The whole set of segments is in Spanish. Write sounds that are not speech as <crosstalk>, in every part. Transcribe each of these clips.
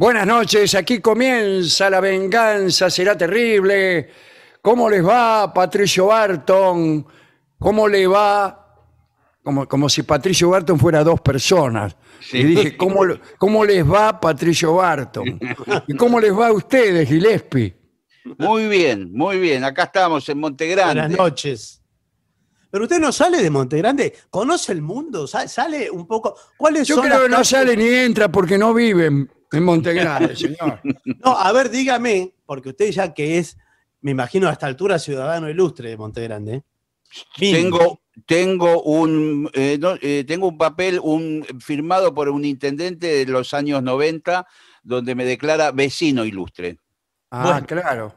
Buenas noches, aquí comienza la venganza, será terrible. ¿Cómo les va, Patricio Barton? ¿Cómo le va? Como, como si Patricio Barton fuera dos personas. Y dije, ¿cómo, ¿cómo les va, Patricio Barton? ¿Y cómo les va a ustedes, Gillespie? Muy bien, muy bien. Acá estamos en Montegrande. Buenas noches. Pero usted no sale de Montegrande, conoce el mundo, Sa- sale un poco. ¿Cuáles Yo son creo las que no sale ni entra porque no viven en Montegrande, señor. <laughs> No, a ver, dígame, porque usted ya que es, me imagino a esta altura, ciudadano ilustre de Montegrande. ¿eh? Tengo, tengo un eh, no, eh, tengo un papel un, firmado por un intendente de los años 90 donde me declara vecino ilustre. Ah, Bueno. claro.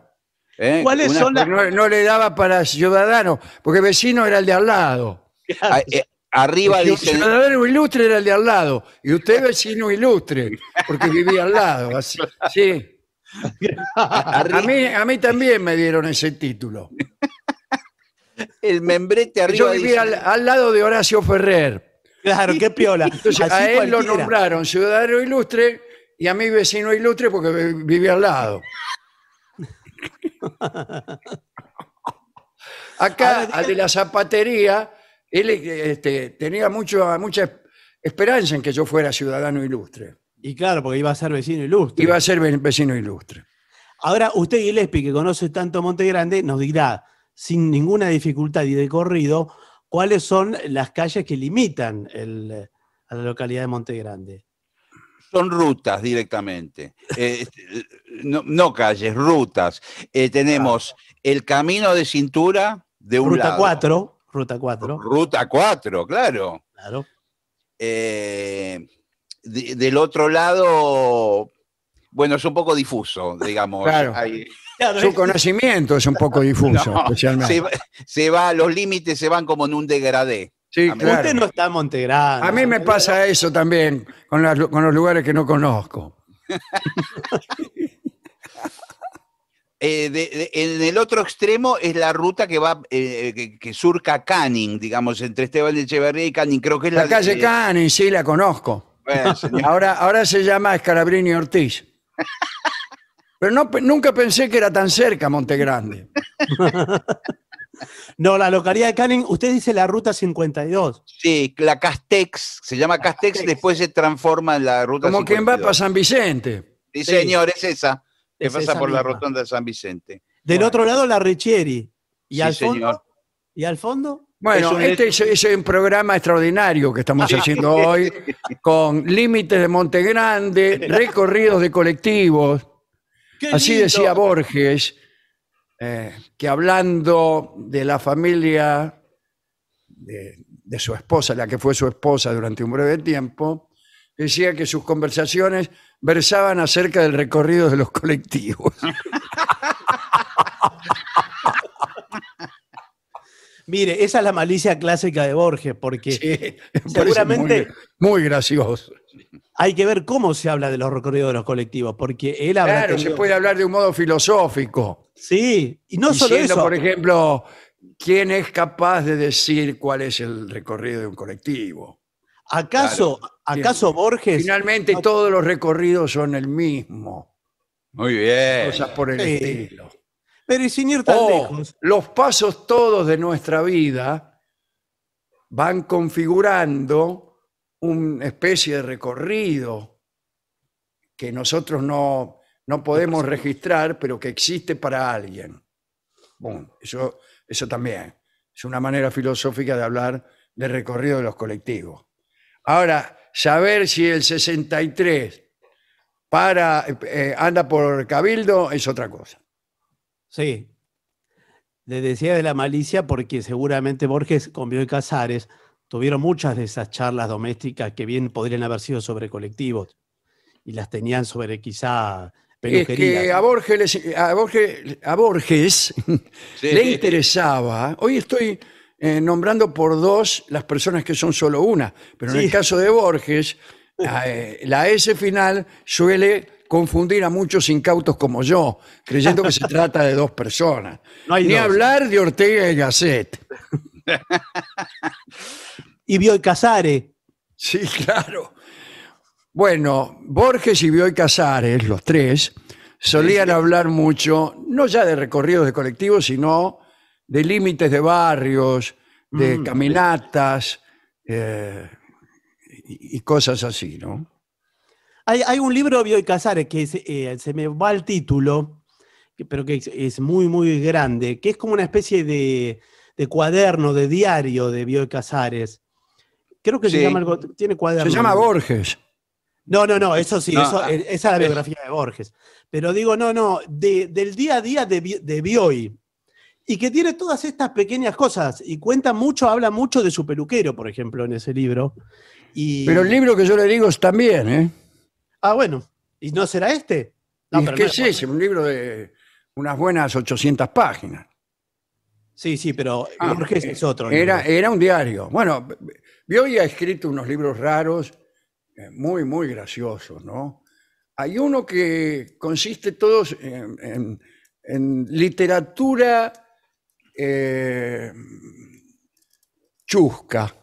¿eh? ¿Cuáles Una- son las- No, no le daba para ciudadano, porque vecino era el de al lado. a- eh, arriba El dice ciudadano ilustre era el de al lado. Y usted vecino ilustre, porque vivía al lado. así- sí. A mí, a mí también me dieron ese título. el membrete Yo arriba vivía al, dice, al lado de Horacio Ferrer. Claro, qué piola. Entonces Así a él lo nombraron ciudadano ilustre y a mí vecino ilustre porque vi- vivía al lado. Acá, al de la zapatería, él este, tenía mucho, mucha esperanza en que yo fuera ciudadano ilustre. Y claro, porque iba a ser vecino ilustre. Iba a ser ve- vecino ilustre. Ahora, usted, Gillespie, que conoce tanto Montegrande, nos dirá, sin ninguna dificultad y de corrido, cuáles son las calles que limitan el- a la localidad de Montegrande. son rutas directamente. Eh, no, no calles, rutas. Eh, tenemos el camino de cintura de un Ruta lado. 4, Ruta 4, Ruta 4, claro. claro. Eh, de- del otro lado, bueno, es un poco difuso, digamos. Claro. Hay- Su conocimiento es un poco difuso, no, especialmente. se, va- se va, los límites se van como en un degradé. Sí, claro. Usted no está en. A mí me pasa eso también con, las- con los lugares que no conozco. <laughs> Eh, de- de- en el otro extremo es la ruta que va, eh, que, que surca Canning, digamos, entre Esteban de Echeverría y Canning. Creo que es la, La calle de- Cani, sí, la conozco. Bueno. <laughs> Ahora, ahora se llama Escalabrini Ortiz. <laughs> Pero no, nunca pensé que era tan cerca Montegrande. <laughs> No, la localidad de Canning, usted dice la Ruta 52. Sí, la Castex, se llama Castex, Castex. después se transforma en la ruta Como quien va 52. para San Vicente. Sí, Sí. señor, es esa. Que Es pasa por la rotonda de San Vicente. Del Bueno. otro lado, la Richieri. ¿Y Sí, al fondo? señor. ¿Y al fondo? Bueno, Es un este es, es un programa extraordinario que estamos <laughs> haciendo hoy, con límites de Montegrande, recorridos de colectivos. ¡Qué Así lindo! decía Borges, eh, que hablando de la familia de, de su esposa, la que fue su esposa durante un breve tiempo, decía que sus conversaciones versaban acerca del recorrido de los colectivos. Mire, esa es la malicia clásica de Borges, porque Sí, Seguramente- muy, muy gracioso. hay que ver cómo se habla de los recorridos de los colectivos, porque él habla. Claro, se puede hablar de un modo filosófico. Sí, y no solo eso. por ejemplo, ¿quién es capaz de decir cuál es el recorrido de un colectivo? ¿Acaso, acaso Borges? Finalmente todos los recorridos son el mismo, Muy bien. cosas por el Sí. estilo. Pero y sin ir tan O lejos. los pasos todos de nuestra vida van configurando una especie de recorrido que nosotros no, no podemos registrar, pero que existe para alguien. Bueno, eso, eso también es una manera filosófica de hablar del recorrido de los colectivos. Ahora, saber si el 63 para, eh, anda por Cabildo es otra cosa. Sí. Le decía de la malicia porque seguramente Borges con Bioy Casares tuvieron muchas de esas charlas domésticas que bien podrían haber sido sobre colectivos y las tenían sobre quizá Es peluquería. que a Borges, les- a Borges, a Borges Sí. le interesaba. Hoy estoy eh, nombrando por dos las personas que son solo una, pero en Sí. el caso de Borges, eh, la S final suele confundir a muchos incautos como yo, creyendo que se <laughs> trata de dos personas. No hay Ni dos. hablar de Ortega y Gasset. Y Bioy Casares. Sí, claro. Bueno, Borges y Bioy Casares, los tres, solían hablar mucho, no ya de recorridos de colectivos, sino de límites de barrios, de Mm. caminatas eh, y, y cosas así, ¿no? Hay, hay un libro de Bioy Casares que es, eh, se me va el título, que- pero que es, es muy, muy grande, que es como una especie de, de cuaderno, de diario de Bioy Casares. Creo que se Sí. llama algo, tiene cuaderno. Se llama Borges. No, no, no, eso sí, No, eso- ah, eh, esa es la biografía de Borges. Pero digo, no, no, de- del día a día de, Bi- de Bioy. Y que tiene todas estas pequeñas cosas. Y cuenta mucho, habla mucho de su peluquero, por ejemplo, en ese libro. Y, Pero el libro que yo le digo es también, ¿eh? Ah, bueno. ¿Y no será este? No, es pero que no es ese, un libro de unas buenas 800 páginas. Sí, sí, pero Ah, Borges eh, es otro. Era, libro. era un diario. Bueno, Bioy ha escrito unos libros raros, eh, muy, muy graciosos, ¿no? Hay uno que consiste todos en, en- en literatura eh, chusca.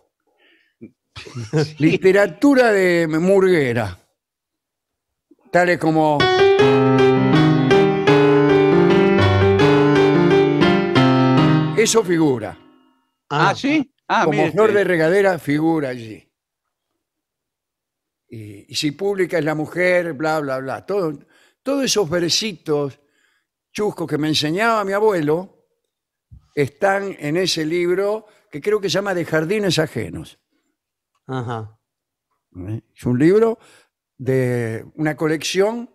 Literatura de Murguera. Tales como. Eso figura. Ah, ¿sí? Ah, como flor de regadera figura allí. Y, y si pública es la mujer, bla, bla, bla. Todo, todos esos versitos chuscos que me enseñaba mi abuelo están en ese libro que creo que se llama De Jardines Ajenos. Ajá. ¿eh? Es un libro de una colección,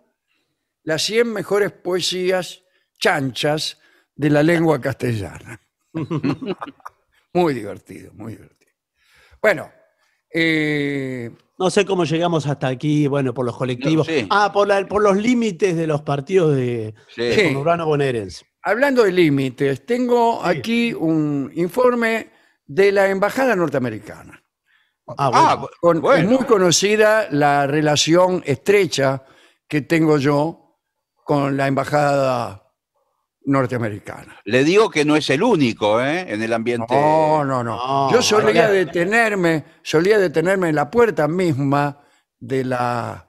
las 100 mejores poesías chanchas de la lengua castellana. <laughs> muy divertido, muy divertido. Bueno, eh, No sé cómo llegamos hasta aquí, bueno, por los colectivos. No, sí. Ah, por, la- por los límites de los partidos de, Sí. de bonaerense. Hablando de límites, tengo aquí un informe de la Embajada Norteamericana. Ah, bueno. Ah, bu- Con- bueno. Es muy conocida la relación estrecha que tengo yo con la Embajada norteamericana. Le digo que no es el único, ¿eh? En el ambiente. No, no, no. No, Yo solía detenerme, solía detenerme en la puerta misma de la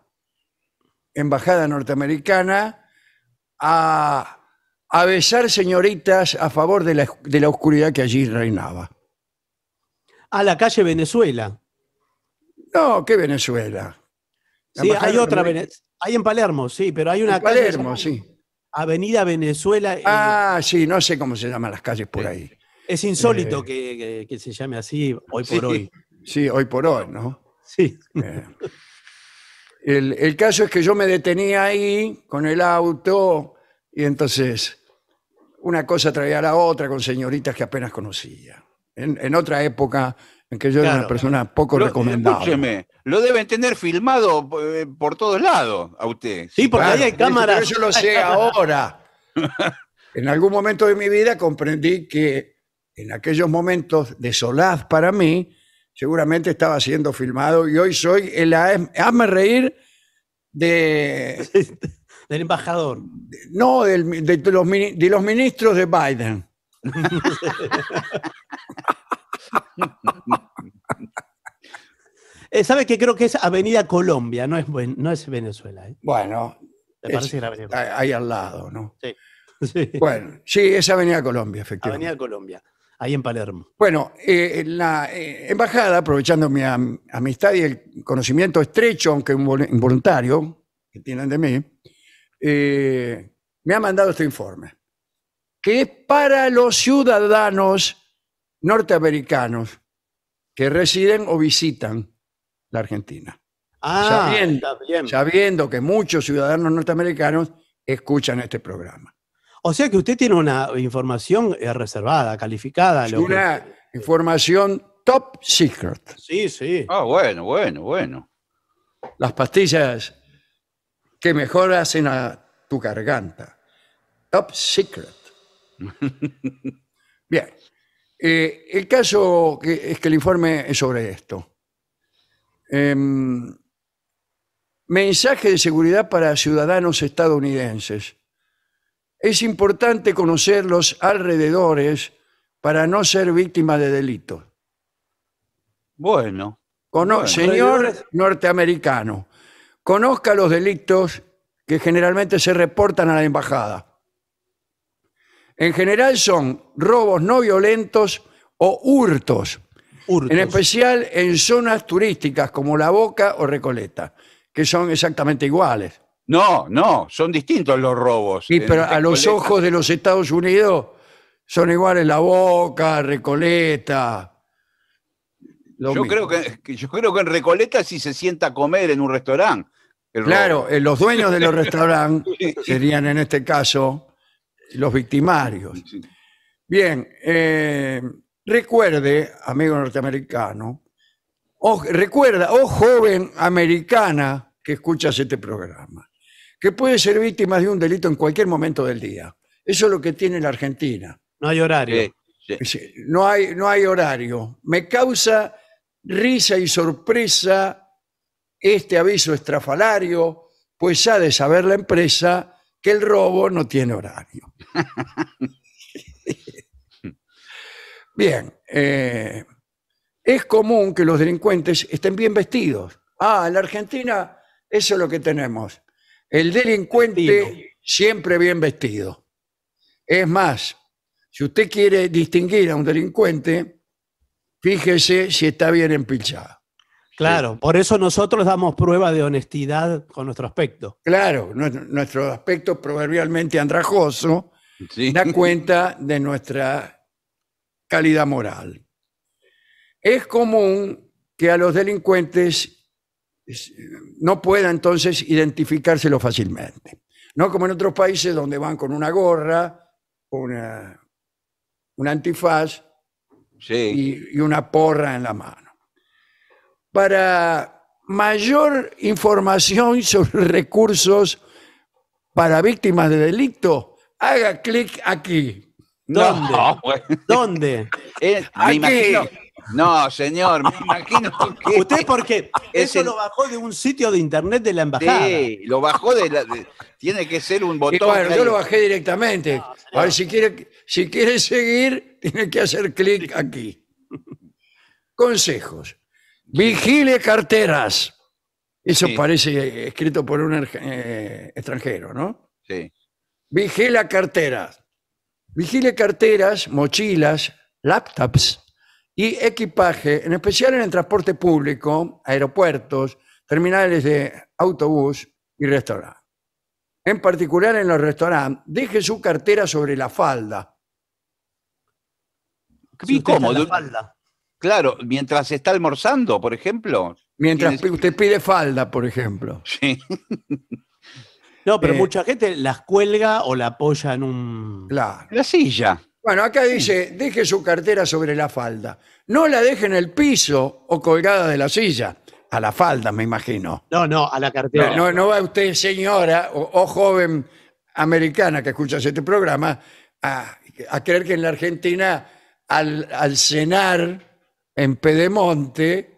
embajada norteamericana a, a besar señoritas a favor de la, de la oscuridad que allí reinaba. A la calle Venezuela. No, ¿qué Venezuela? La Sí, hay otra. norteamericana- Vene- Hay en Palermo, sí, pero hay una En calle. Palermo, sí. Avenida Venezuela. eh, Ah, sí, no sé cómo se llaman las calles por ahí. es insólito eh, que, que- que se llame así hoy por Sí. hoy. Sí, hoy por hoy, ¿no? Sí. Eh, El, el caso es que yo me detenía ahí con el auto y entonces una cosa traía a la otra con señoritas que apenas conocía. En, en otra época en que yo era una persona poco Lo- recomendable. Escúcheme, lo deben tener filmado eh, por todos lados a usted. Sí, porque Claro, ahí hay pero cámaras. Eso lo sé ahora. <laughs> En algún momento de mi vida comprendí que en aquellos momentos de solaz para mí, seguramente estaba siendo filmado y hoy soy el haz- hazme reír de <laughs> Del embajador. no del- de, los, mini- de los ministros de Biden. <laughs> Eh, ¿Sabe que creo que es Avenida Colombia? No es, no es Venezuela. ¿eh? Bueno, Me es- parece que era Avenida Colombia. ahí al lado, ¿no? <laughs> Sí. Bueno, sí, es Avenida Colombia, efectivamente. Avenida Colombia. Ahí en Palermo. Bueno, eh, la eh, embajada, aprovechando mi am- amistad y el conocimiento estrecho, aunque invol- involuntario, que tienen de mí, eh, me ha mandado este informe, que es para los ciudadanos norteamericanos que residen o visitan la Argentina, Ah, Sabiendo- está bien. sabiendo que muchos ciudadanos norteamericanos escuchan este programa. O sea que usted tiene una información eh, reservada, calificada. Es lo que- una información top secret. Sí, sí. Ah, bueno, bueno, bueno. las pastillas que mejor hacen a tu garganta. Top secret. <laughs> Bien. Eh, el caso que- es que el informe es sobre esto. Em, mensaje de seguridad para ciudadanos estadounidenses. Es importante conocer los alrededores para no ser víctima de delitos. Bueno. Cono- Bueno. señor norteamericano, conozca los delitos que generalmente se reportan a la embajada. En general son robos no violentos o hurtos, Hurtos. en especial en zonas turísticas como La Boca o Recoleta, que son exactamente iguales. No, no, son distintos los robos. Sí, pero a los ojos de los Estados Unidos son iguales La Boca, Recoleta. Yo mismo. creo que, yo creo que en Recoleta sí se sienta a comer en un restaurante. El. Claro, eh, los dueños de los <laughs> restaurantes serían en este caso los victimarios. Bien, eh, recuerde, amigo norteamericano, o, recuerda, oh joven americana que escuchas este programa, que puede ser víctima de un delito en cualquier momento del día. Eso es lo que tiene la Argentina. No hay horario. Sí, sí. Es- No hay, no hay horario. Me causa risa y sorpresa este aviso estrafalario, pues ha de saber la empresa que el robo no tiene horario. <laughs> Bien, eh, es común que los delincuentes estén bien vestidos. Ah, en la Argentina eso es lo que tenemos. El delincuente Vestido. siempre bien vestido. Es más, si usted quiere distinguir a un delincuente, fíjese si está bien empilchado. Claro, por eso nosotros damos prueba de honestidad con nuestro aspecto. Claro, nu- nuestro aspecto proverbialmente andrajoso Sí. da cuenta de nuestra calidad moral. Es común que a los delincuentes es, no pueda entonces identificárselo fácilmente. No como en otros países donde van con una gorra, una, un antifaz Sí. y, y una porra en la mano. Para mayor información <laughs> sobre recursos para víctimas de delito, haga clic aquí. ¿Dónde? No, <laughs> <laughs> bueno, ¿Dónde? eh, me Aquí. imagino. No, señor, me imagino que. Usted porque Es eso el- lo bajó de un sitio de internet de la embajada. Sí, lo bajó de la. de- tiene que ser un Y botón. bueno, que yo hay- lo bajé directamente. A ver, si quiere, si quiere seguir, tiene que hacer clic aquí. Consejos. Vigile carteras. Eso Sí. parece escrito por un erge- eh, extranjero, ¿no? Sí. Vigila carteras. Vigile carteras, mochilas, laptops y equipaje, en especial en el transporte público, aeropuertos, terminales de autobús y restaurantes. En particular en los restaurantes, deje su cartera sobre la falda. Si Y usted está en la falda. Claro, mientras está almorzando, por ejemplo. Mientras Tienes- usted pide falda, por ejemplo. Sí. No, pero Eh, mucha gente las cuelga o la apoya en un. Claro. La silla. Bueno, acá dice, deje su cartera sobre la falda. No la deje en el piso o colgada de la silla. A la falda, me imagino. No, no, a la cartera. No, no, no va usted, señora o, o joven americana que escucha este programa, a, a creer que en la Argentina, al, al cenar en Pedemonte,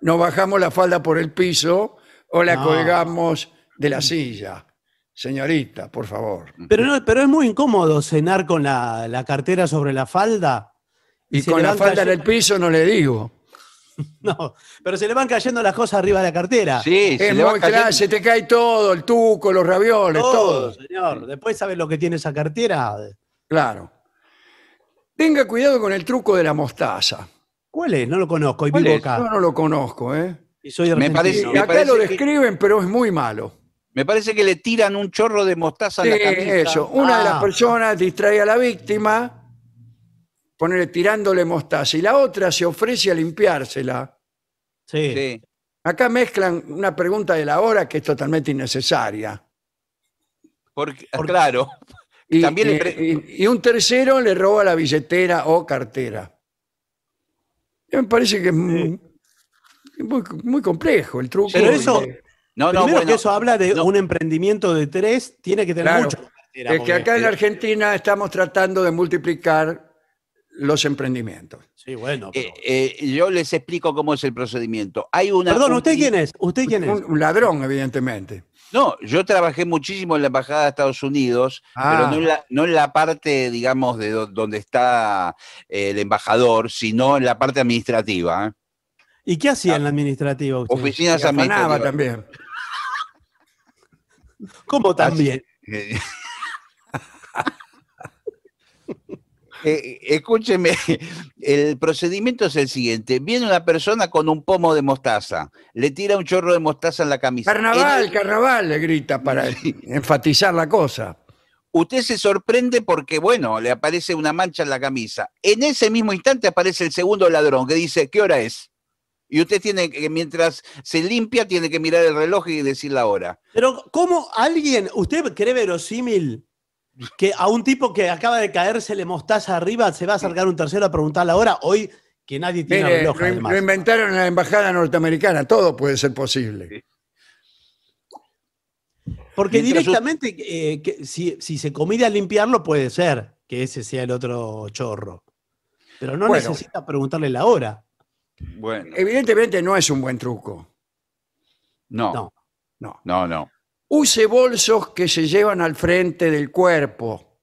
nos bajamos la falda por el piso o la No. colgamos de la silla. Señorita, por favor. Pero, no, pero es muy incómodo cenar con la, la cartera sobre la falda. Y se con le la van falda en el cayendo- piso no le digo. <laughs> No, pero se le van cayendo las cosas arriba de la cartera. Sí, se Es le va muy cayendo. claro, se te cae todo, el tuco, los ravioles, todo, todo. señor. Después sabe lo que tiene esa cartera. Claro. Tenga cuidado con el truco de la mostaza. ¿Cuál es? No lo conozco y ¿Cuál vivo es? acá. Yo no lo conozco, ¿eh? Y soy Me argentino. parece- Y me acá lo que- describen, pero es muy malo. Me parece que le tiran un chorro de mostaza a la camisa. eso. Una de las Ah. personas distrae a la víctima, ponerle tirándole mostaza, y la otra se ofrece a limpiársela. Sí. Sí. Acá mezclan una pregunta de la hora que es totalmente innecesaria. Porque, Porque- claro. Y, También y un tercero le roba la billetera o cartera. Me parece que es muy, muy, muy complejo el truco. Pero eso- de- No, no, Primero bueno. que eso habla de no. un emprendimiento de tres, tiene que tener Claro. mucho. es que acá en la Argentina estamos tratando de multiplicar los emprendimientos. Sí, bueno. pero- Eh, eh, yo les explico cómo es el procedimiento. Hay una. Perdón, ¿usted quién es? ¿Usted quién es? Un, un ladrón, evidentemente. No, yo trabajé muchísimo en la Embajada de Estados Unidos, Ah. pero no en, la, no en la parte, digamos, de do- donde está eh, el embajador, sino en la parte administrativa. ¿eh? ¿Y qué hacía en la administrativa usted? Oficinas administrativas. también. ¿Cómo también? Eh, eh, escúcheme, el procedimiento es el siguiente. Viene una persona con un pomo de mostaza, le tira un chorro de mostaza en la camisa. Carnaval, el- carnaval, le grita para enfatizar la cosa. usted se sorprende porque, bueno, le aparece una mancha en la camisa. En ese mismo instante aparece el segundo ladrón que dice, ¿qué hora es? Y usted tiene que, mientras se limpia, tiene que mirar el reloj y decir la hora. Pero, ¿cómo alguien, usted cree verosímil que a un tipo que acaba de caerse le mostaza arriba se va a acercar un tercero a preguntar la hora? Hoy que nadie tiene Mire, reloj, lo, además. lo inventaron en la embajada norteamericana, todo puede ser posible. Porque Mientras directamente, eh, que si, si se comide a limpiarlo, puede ser que ese sea el otro chorro. Pero no Bueno. necesita preguntarle la hora. Bueno, Evidentemente no es un buen truco. no, No. No. no, no. Use bolsos que se llevan al frente del cuerpo,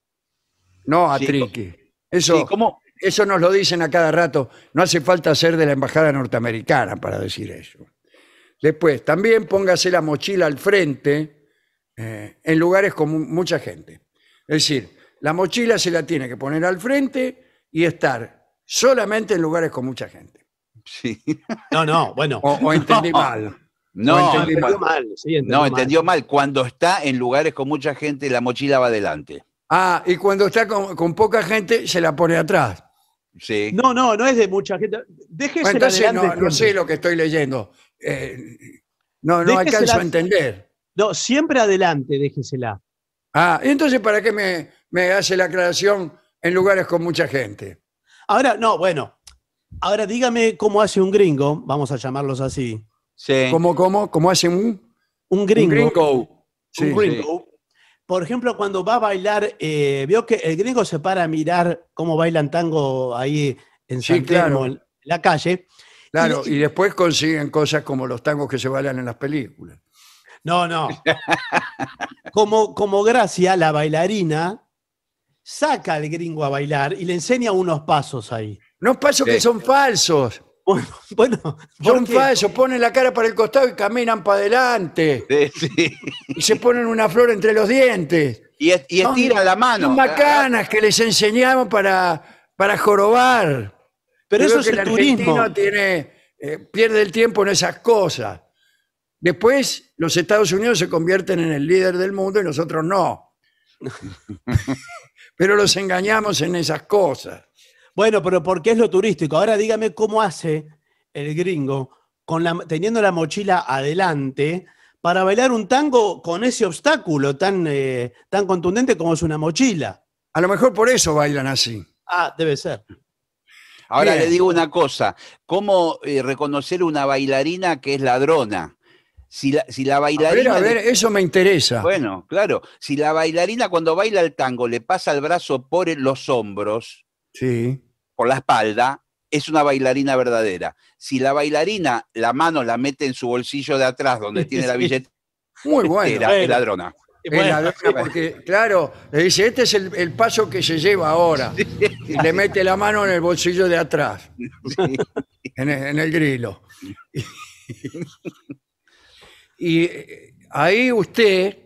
no a Sí, triqui. Eso, Sí, ¿cómo? eso nos lo dicen a cada rato. No hace falta ser de la embajada norteamericana para decir eso. Después, también póngase la mochila al frente eh, en lugares con mu- mucha gente. Es decir, la mochila se la tiene que poner al frente y estar solamente en lugares con mucha gente. Sí. No, no, bueno. O, o entendí <laughs> mal. No, O entendí entendió mal. mal. sí, entendió no, mal. entendió mal. Cuando está en lugares con mucha gente, la mochila va adelante. Ah, y cuando está con, con poca gente, se la pone atrás. Sí. No, no, no es de mucha gente. Déjese Bueno, entonces adelante. no, no sé lo que estoy leyendo. Eh, no, no Déjesela- alcanzo a entender. No, siempre adelante, déjesela. Ah, ¿y entonces para qué me, me hace la aclaración en lugares con mucha gente? Ahora, no, bueno. Ahora dígame cómo hace un gringo, vamos a llamarlos así. Sí. ¿Cómo, cómo, cómo hace un, Un un gringo. gringo? Sí. un gringo. Por ejemplo, cuando va a bailar, eh, veo que el gringo se para a mirar cómo bailan tango ahí en San claro. en la calle. Claro, Y- y después consiguen cosas como los tangos que se bailan en las películas. No, no. Como, como Gracia, la bailarina, saca al gringo a bailar y le enseña unos pasos ahí. No pasos que son falsos. Bueno, <laughs> bueno Son falsos, ponen la cara para el costado y caminan para adelante. Sí, sí. Y se ponen una flor entre los dientes. Y, es- y Son- estira la mano. Son macanas que les enseñamos para, para jorobar. Pero Yo eso es que el el turismo. tiene, eh, pierde el tiempo en esas cosas. Después, los Estados Unidos se convierten en el líder del mundo y nosotros no. <laughs> <laughs> Pero los engañamos en esas cosas. Bueno, pero porque es lo turístico. Ahora dígame cómo hace el gringo con la, teniendo la mochila adelante para bailar un tango con ese obstáculo tan, eh, tan contundente como es una mochila. A lo mejor por eso bailan así. Ah, debe ser. Ahora Bien. le digo una cosa, ¿cómo eh, reconocer una bailarina que es ladrona? Si la, si la A ver, bailarina... a ver, le- eso me interesa. Bueno, claro, si la bailarina cuando baila el tango le pasa el brazo por los hombros, Sí. Por la espalda, es una bailarina verdadera. Si la bailarina la mano la mete en su bolsillo de atrás donde tiene la <laughs> billetera, Muy bueno. es Bueno. ladrona. Y Es bueno, ladrona porque, claro, le dice, este es el, el paso que se lleva ahora. Y le mete la mano en el bolsillo de atrás, Sí. en el, en el grilo. Y ahí usted,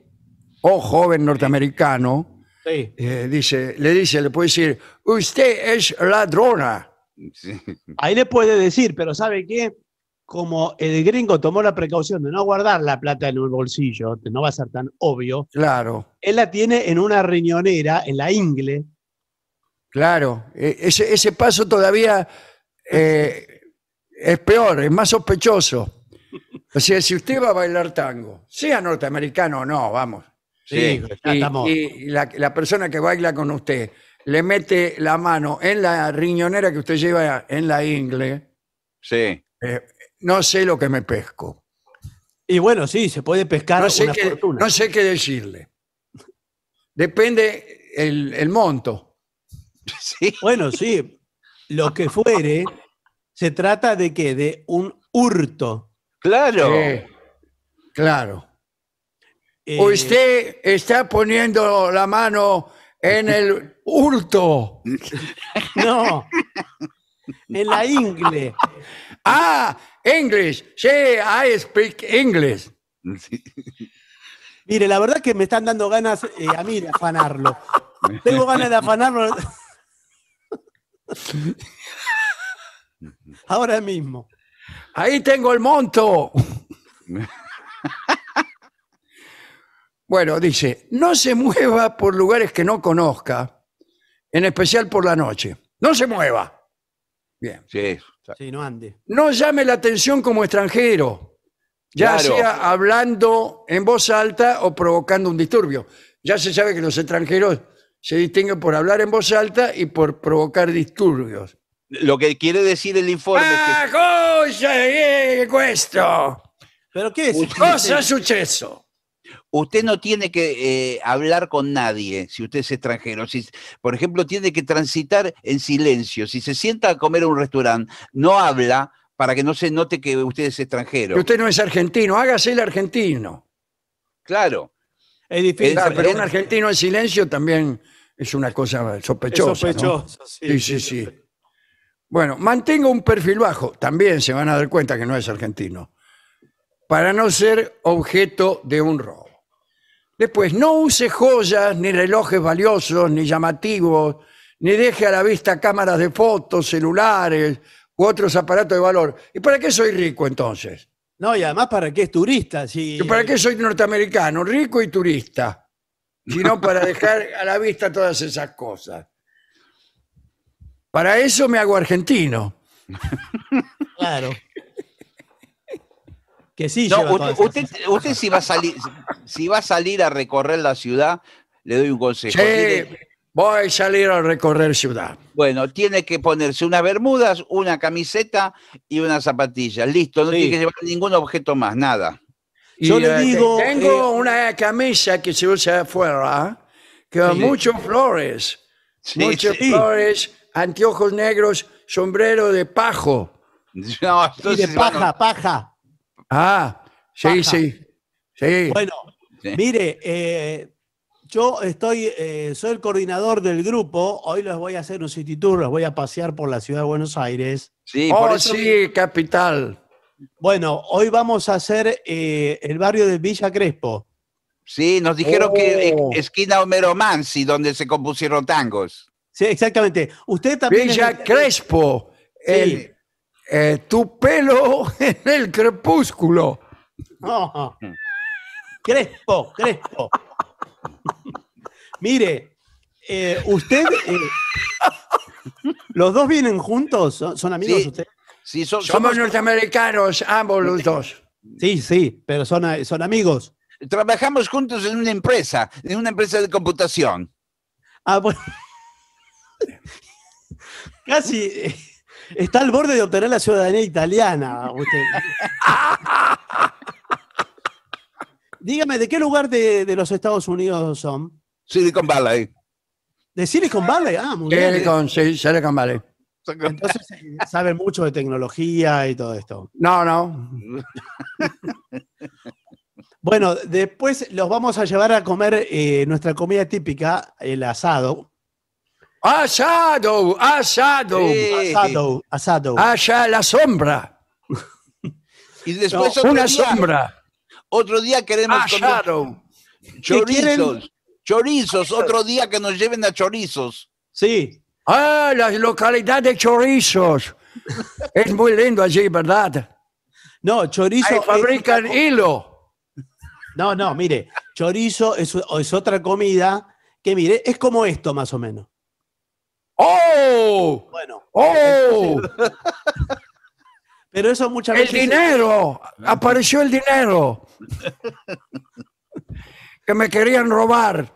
oh joven norteamericano, sí. eh, dice, le dice, le puede decir, usted es ladrona. Sí. Ahí le puede decir, pero ¿sabe qué? Como el gringo tomó la precaución de no guardar la plata en un bolsillo, no va a ser tan obvio, Claro, él la tiene en una riñonera, en la ingle. claro. E- Ese, ese paso todavía eh, es peor, es más sospechoso. O sea, si usted va a bailar tango, sea norteamericano o no, vamos. Sí. ya y, estamos. y la, la persona que baila con usted le mete la mano en la riñonera que usted lleva en la ingle, Sí. eh, no sé lo que me pesco. Y bueno, sí, se puede pescar No sé, una qué, fortuna. no sé qué decirle. Depende el, el monto. <laughs> Sí. Bueno, sí, lo que fuere, se trata de qué? De un hurto. Claro. Eh, claro. Eh, Usted está poniendo la mano en el hurto. <laughs> No, en la ingle. Ah, English. Sí, I speak English. Sí. Mire, la verdad que me están dando ganas eh, a mí de afanarlo. Tengo ganas de afanarlo <laughs> ahora mismo. Ahí tengo el monto. <laughs> Bueno, dice, no se mueva por lugares que no conozca, en especial por la noche. No se mueva. Bien. Sí. Sí, no ande. No llame la atención como extranjero, ya Claro. sea hablando en voz alta o provocando un disturbio. Ya se sabe que los extranjeros se distinguen por hablar en voz alta y por provocar disturbios. Lo que quiere decir el informe es que Ah, cosa è questo? ¿Pero qué es? Cosa è successo? Usted no tiene que eh, hablar con nadie si usted es extranjero. Si, por ejemplo, tiene que transitar en silencio. Si se sienta a comer a un restaurante, no habla para que no se note que usted es extranjero. Que usted no es argentino, hágase el argentino. Claro. Es difícil. Claro, pero es- un argentino en silencio también es una cosa es sospechosa. ¿no? sospechoso. Sí, sí, sí. Bueno, mantenga un perfil bajo. También se van a dar cuenta que no es argentino. Para no ser objeto de un robo. Después, no use joyas, ni relojes valiosos, ni llamativos, ni deje a la vista cámaras de fotos, celulares u otros aparatos de valor. ¿Y para qué soy rico entonces? No, y además, ¿para qué es turista? Si, ¿Y para qué soy norteamericano, rico y turista? Sino para <laughs> dejar a la vista todas esas cosas. Para eso me hago argentino. Claro. Que sí, No, usted, usted, usted si va a salir, si va a salir a recorrer la ciudad, le doy un consejo. Sí, Tiene- voy a salir a recorrer ciudad. bueno, tiene que ponerse unas bermudas, una camiseta y unas zapatillas. Listo, no Sí. tiene que llevar ningún objeto más, nada. Yo le eh, digo, Tengo eh, una camisa que se usa afuera, que Sí. muchos flores, Sí, muchos sí. flores, anteojos negros, sombrero de pajo. <laughs> No, Y de paja, paja. Ah, sí, sí. Sí. Bueno, Sí. mire, eh, yo estoy, eh, soy el coordinador del grupo. Hoy les voy a hacer un city tour, los voy a pasear por la ciudad de Buenos Aires. Sí, por oh, eso sí, capital. Bueno, hoy vamos a hacer eh, el barrio de Villa Crespo. Sí, nos dijeron que Oh. esquina Homero Mansi, donde se compusieron tangos. Sí, exactamente. Usted también. Villa Crespo. El, eh, tu pelo <laughs> en el crepúsculo. No. <laughs> Crespo, Crespo. <laughs> Mire, eh, usted. eh, ¿Los dos vienen juntos? ¿Son, son amigos Sí. ustedes? Sí, son- Somos somos- norteamericanos, ambos los dos. Sí, sí, pero son, a- son amigos. trabajamos juntos en una empresa, en una empresa de computación. Ah, bueno. Casi eh, está al borde de obtener la ciudadanía italiana. Usted. Dígame, ¿de qué lugar de, de los Estados Unidos son? Silicon Valley. ¿De Silicon Valley? Ah, muy bien. Silicon, sí, Silicon Valley. Entonces eh, saben mucho de tecnología y todo esto. No, no. Bueno, después los vamos a llevar a comer eh, nuestra comida típica, el asado. Asado, asado. Sí. Asado, asado. Allá la sombra. Y después No, otro, Una día, sombra. otro día queremos comer Asado. chorizos. Chorizos, otro día que nos lleven a chorizos. Sí, Ah, la localidad de Chorizos. Es muy lindo allí, ¿verdad? no, chorizo. Ahí es- fabrican hilo. No, no, mire, chorizo es, es otra comida que, mire, es como esto más o menos. ¡Oh! Bueno, ¡Oh! <laughs> pero eso muchas ¡El veces... dinero! Apareció el dinero. <laughs> Que me querían robar.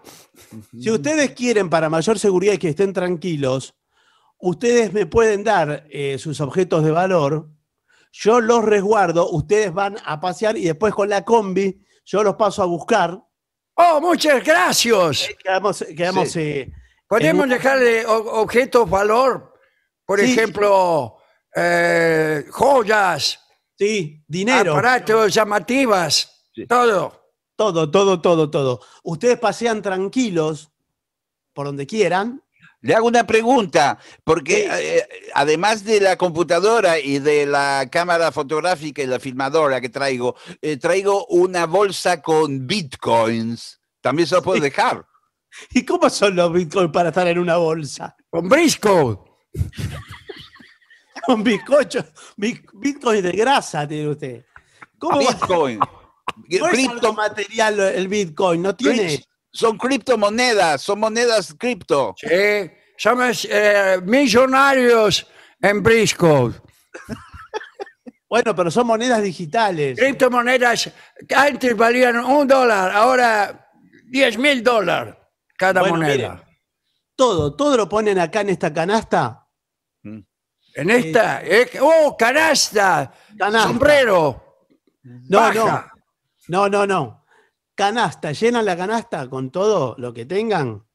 Si ustedes quieren para mayor seguridad y que estén tranquilos, ustedes me pueden dar eh, sus objetos de valor, yo los resguardo, ustedes van a pasear y después con la combi yo los paso a buscar. ¡Oh, muchas gracias! Quedamos, quedamos, Sí. eh, Podemos en dejarle objetos valor. Por Sí. ejemplo, eh, joyas, sí, dinero, aparatos llamativas, Sí. todo. todo, todo, todo, todo. Ustedes pasean tranquilos por donde quieran. Le hago una pregunta, porque eh, además de la computadora y de la cámara fotográfica y la filmadora que traigo, eh, traigo una bolsa con bitcoins. También se lo puedo dejar. ¿Y cómo son los bitcoins para estar en una bolsa? Con Briscoe. <laughs> Con bizcocho, bi- bitcoins de grasa tiene usted. ¿Cómo Bitcoin. <laughs> no es algo material el bitcoin? No tiene. Son criptomonedas, son monedas cripto. Sí, somos eh, millonarios en Briscoe. <laughs> Bueno, pero son monedas digitales. Criptomonedas que antes valían un dólar, ahora 10 mil dólares cada Bueno, moneda. Todo, todo lo ponen acá en esta canasta. En esta, eh, ¡oh, canasta! Canasta. ¡Sombrero! No, baja. no. No, no, no. Canasta, llenan la canasta con todo lo que tengan.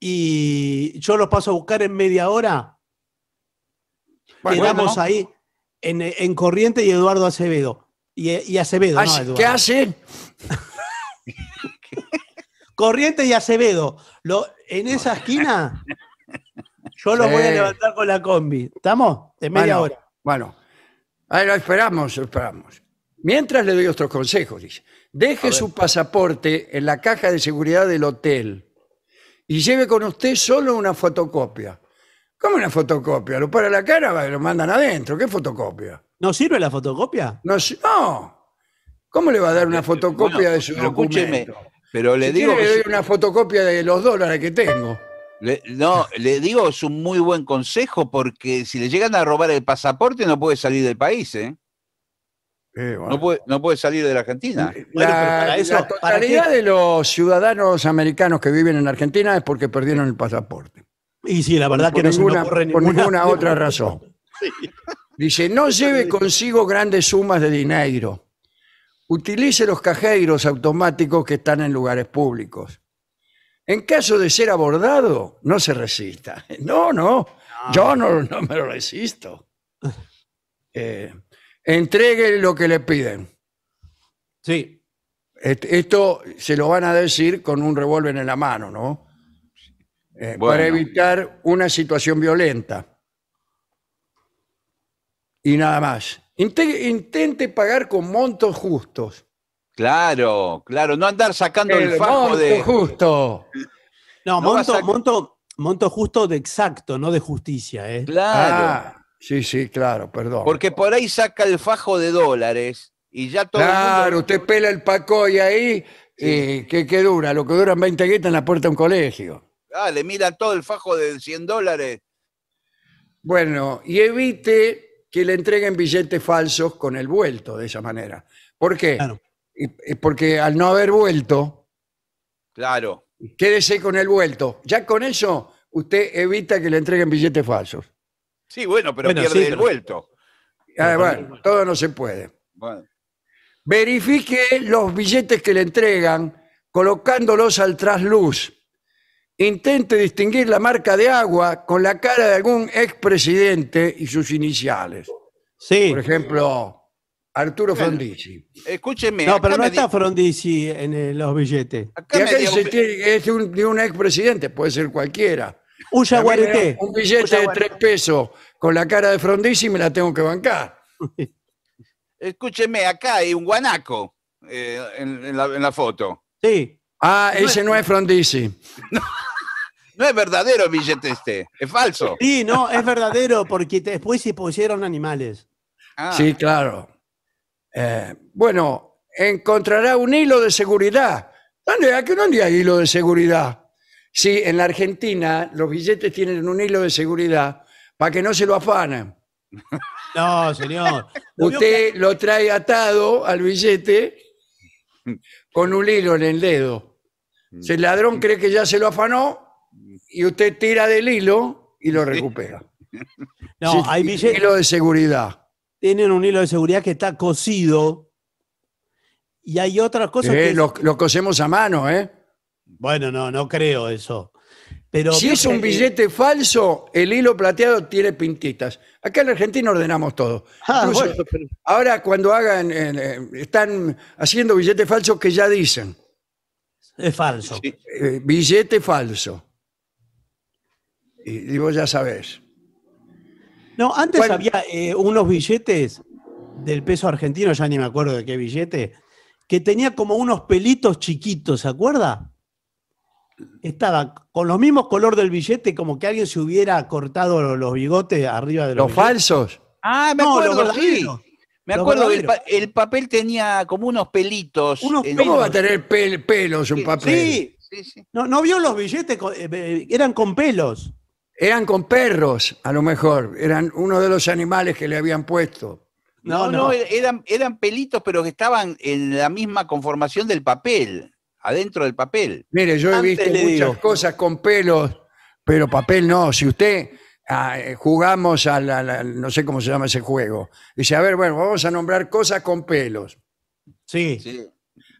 Y yo los paso a buscar en media hora. Bueno, Quedamos bueno. ahí en, en Corriente y Eduardo Acevedo. Y, y Acevedo, no Eduardo. ¿Qué hacen? <laughs> Corriente y Acevedo. Lo, en esa esquina, <laughs> yo los Sí. voy a levantar con la combi. ¿Estamos? De media Bueno, hora. Bueno, ahí lo esperamos, lo esperamos. Mientras le doy otros consejos, dice. Deje su pasaporte en la caja de seguridad del hotel y lleve con usted solo una fotocopia. ¿Cómo una fotocopia? Lo para la cara y lo mandan adentro. ¿Qué fotocopia? ¿No sirve la fotocopia? No. ¿Cómo le va a dar una fotocopia Bueno, de su pero escúcheme, documento? Pero le Si digo quiere, que le doy una fotocopia de los dólares que tengo. le- no, le digo es un muy buen consejo porque si le llegan a robar el pasaporte no puede salir del país, ¿eh? Eh, bueno. No puede, no puede salir de la Argentina. Bueno, la, para eso, la ¿para totalidad de los ciudadanos americanos que viven en Argentina es porque perdieron el pasaporte. Y sí, la verdad por que no se ninguna- me ocurre por ninguna, ninguna <laughs> otra razón. Dice, no lleve consigo grandes sumas de dinero. Utilice los cajeros automáticos que están en lugares públicos. En caso de ser abordado, no se resista. <laughs> No, no, yo no, no me lo resisto. <laughs> Eh, entregue lo que le piden. Sí. Esto se lo van a decir con un revólver en la mano, ¿no? Eh, Bueno. Para evitar una situación violenta. Y nada más. Inte- Intente pagar con montos justos. Claro, claro, no andar sacando el, fajo monto de. justo. No, No vas monto, a- monto, monto justo de exacto, no de justicia, ¿eh? Claro. Ah, sí, sí, claro, perdón. Porque por ahí saca el fajo de dólares y ya todo el claro, mundo- usted pela el pacoy ahí, eh, ¿qué, qué dura? Lo que duran 20 guetas en la puerta de un colegio. Ah, le miran todo el fajo de 100 dólares. Bueno, y evite que le entreguen billetes falsos con el vuelto de esa manera. ¿Por qué? Claro. Y- y Porque al no haber vuelto, Claro. quédese con el vuelto. Ya con eso usted evita que le entreguen billetes falsos. Sí, bueno, pero Bueno, pierde sí, el pero- vuelto. Ah, bueno, todo no se puede. Bueno, Verifique los billetes que le entregan colocándolos al trasluz. Intente distinguir la marca de agua con la cara de algún expresidente y sus iniciales. Sí. Por ejemplo, Arturo Bueno. Frondizi. escúcheme. No, acá pero no me di- está Frondizi en eh, los billetes. acá Y me acá dio- dice que es de un, de un expresidente, puede ser cualquiera. Dan Guareté. Un billete de tres pesos con la cara de Frondizi y me la tengo que bancar. Escúcheme, acá hay un guanaco eh, en, en la, en la foto. Sí. Ah, ese no es Frondizi. <laughs> No es verdadero el billete este, es falso. Sí, no, es verdadero, porque te- después se pusieron animales. Ah, Sí, claro. Eh, bueno, encontrará un hilo de seguridad. ¿Dónde, aquí, ¿Dónde hay hilo de seguridad? Sí, en la Argentina los billetes tienen un hilo de seguridad para que no se lo afanen. No, señor. <laughs> ¿No vio Usted lo trae atado al billete con un hilo en el dedo. Si el ladrón cree que ya se lo afanó y usted tira del hilo y lo recupera. <laughs> No, Sí, hay billetes. Hilo de seguridad. Tienen un hilo de seguridad que está cosido. Y hay otras cosas Eh, que. lo, lo cosemos a mano, ¿eh? Bueno, no, no creo eso. Pero Si es un que- billete falso, el hilo plateado tiene pintitas. Acá en la Argentina ordenamos todo. Ah, Incluso bueno, pero- Ahora cuando hagan, eh, eh, están haciendo billetes falsos que ya dicen, es falso. Sí. eh, billete falso. y, y vos ya sabés. No, antes Bueno. había eh, unos billetes del peso argentino, ya ni me acuerdo de qué billete, que tenía como unos pelitos chiquitos, ¿se acuerda? Estaba con los mismos color del billete, como que alguien se hubiera cortado los bigotes arriba de los, Los billetes. falsos. Ah, me No, los acuerdo, sí. Me Los acuerdo que el, verdaderos. pa- el papel tenía como unos pelitos. Unos en- ¿Cómo va a tener pel- pelos un papel? Sí, Sí, sí. no, no vio los billetes, con- eh, eh, eran con pelos. Eran con perros, a lo mejor. Eran uno de los animales que le habían puesto. No, no, eran, eran pelitos, pero que estaban en la misma conformación del papel, adentro del papel. Mire, yo he Antes visto muchas digo. cosas con pelos, pero papel no. Si usted ah, eh, jugamos a la, la- no sé cómo se llama ese juego, dice, a ver, bueno, vamos a nombrar cosas con pelos. Sí. Sí.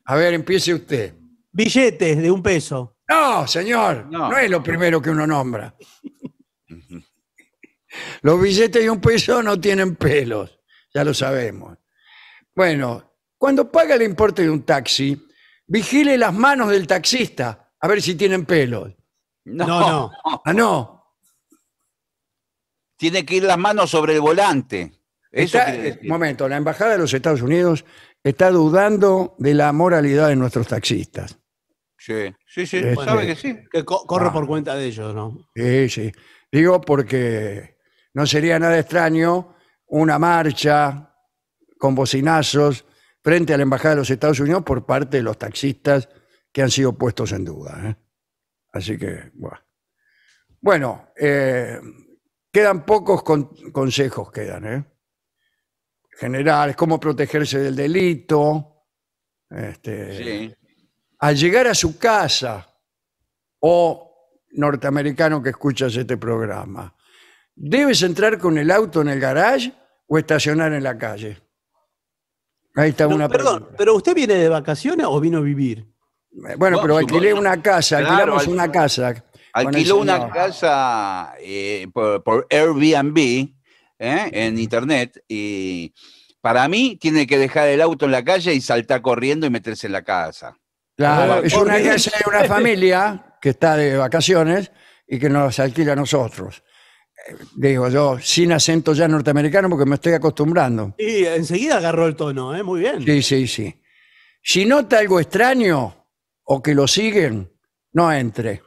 A ver, empiece usted. Billetes de un peso. No, señor, no. No. es lo primero que uno nombra. Los billetes de un peso no tienen pelos, ya lo sabemos. Bueno, cuando paga el importe de un taxi, vigile las manos del taxista a ver si tienen pelos. No, No, no. Ah, no. Tiene que ir las manos sobre el volante. Eso Está- quiere eh, decir. momento, la Embajada de los Estados Unidos está dudando de la moralidad de nuestros taxistas. Sí, sí, sí, Este- sabe que sí. Que co- corre Ah. por cuenta de ellos, ¿no? Sí, sí. Digo porque no sería nada extraño una marcha con bocinazos frente a la Embajada de los Estados Unidos por parte de los taxistas que han sido puestos en duda. ¿eh? Así que, bueno. Bueno, eh, quedan pocos con- consejos, quedan, ¿eh? Generales, cómo protegerse del delito. Este, Sí. al llegar a su casa o norteamericano que escuchas este programa, ¿debes entrar con el auto en el garage o estacionar en la calle? Ahí está No, una perdón, pregunta. ¿pero usted viene de vacaciones o vino a vivir? Bueno, No, pero alquilé supongo- una casa, Claro, alquilamos al- una casa. Alquiló una casa eh, por, por Airbnb ¿eh? en internet y para mí tiene que dejar el auto en la calle y saltar corriendo y meterse en la casa. Claro, Ah, es ¿por una casa de una familia que está de vacaciones y que nos alquila a nosotros. Digo yo, sin acento ya norteamericano porque me estoy acostumbrando. Sí, enseguida agarró el tono, ¿eh? Muy bien. Sí, sí, sí. Si nota algo extraño o que lo siguen, no entre.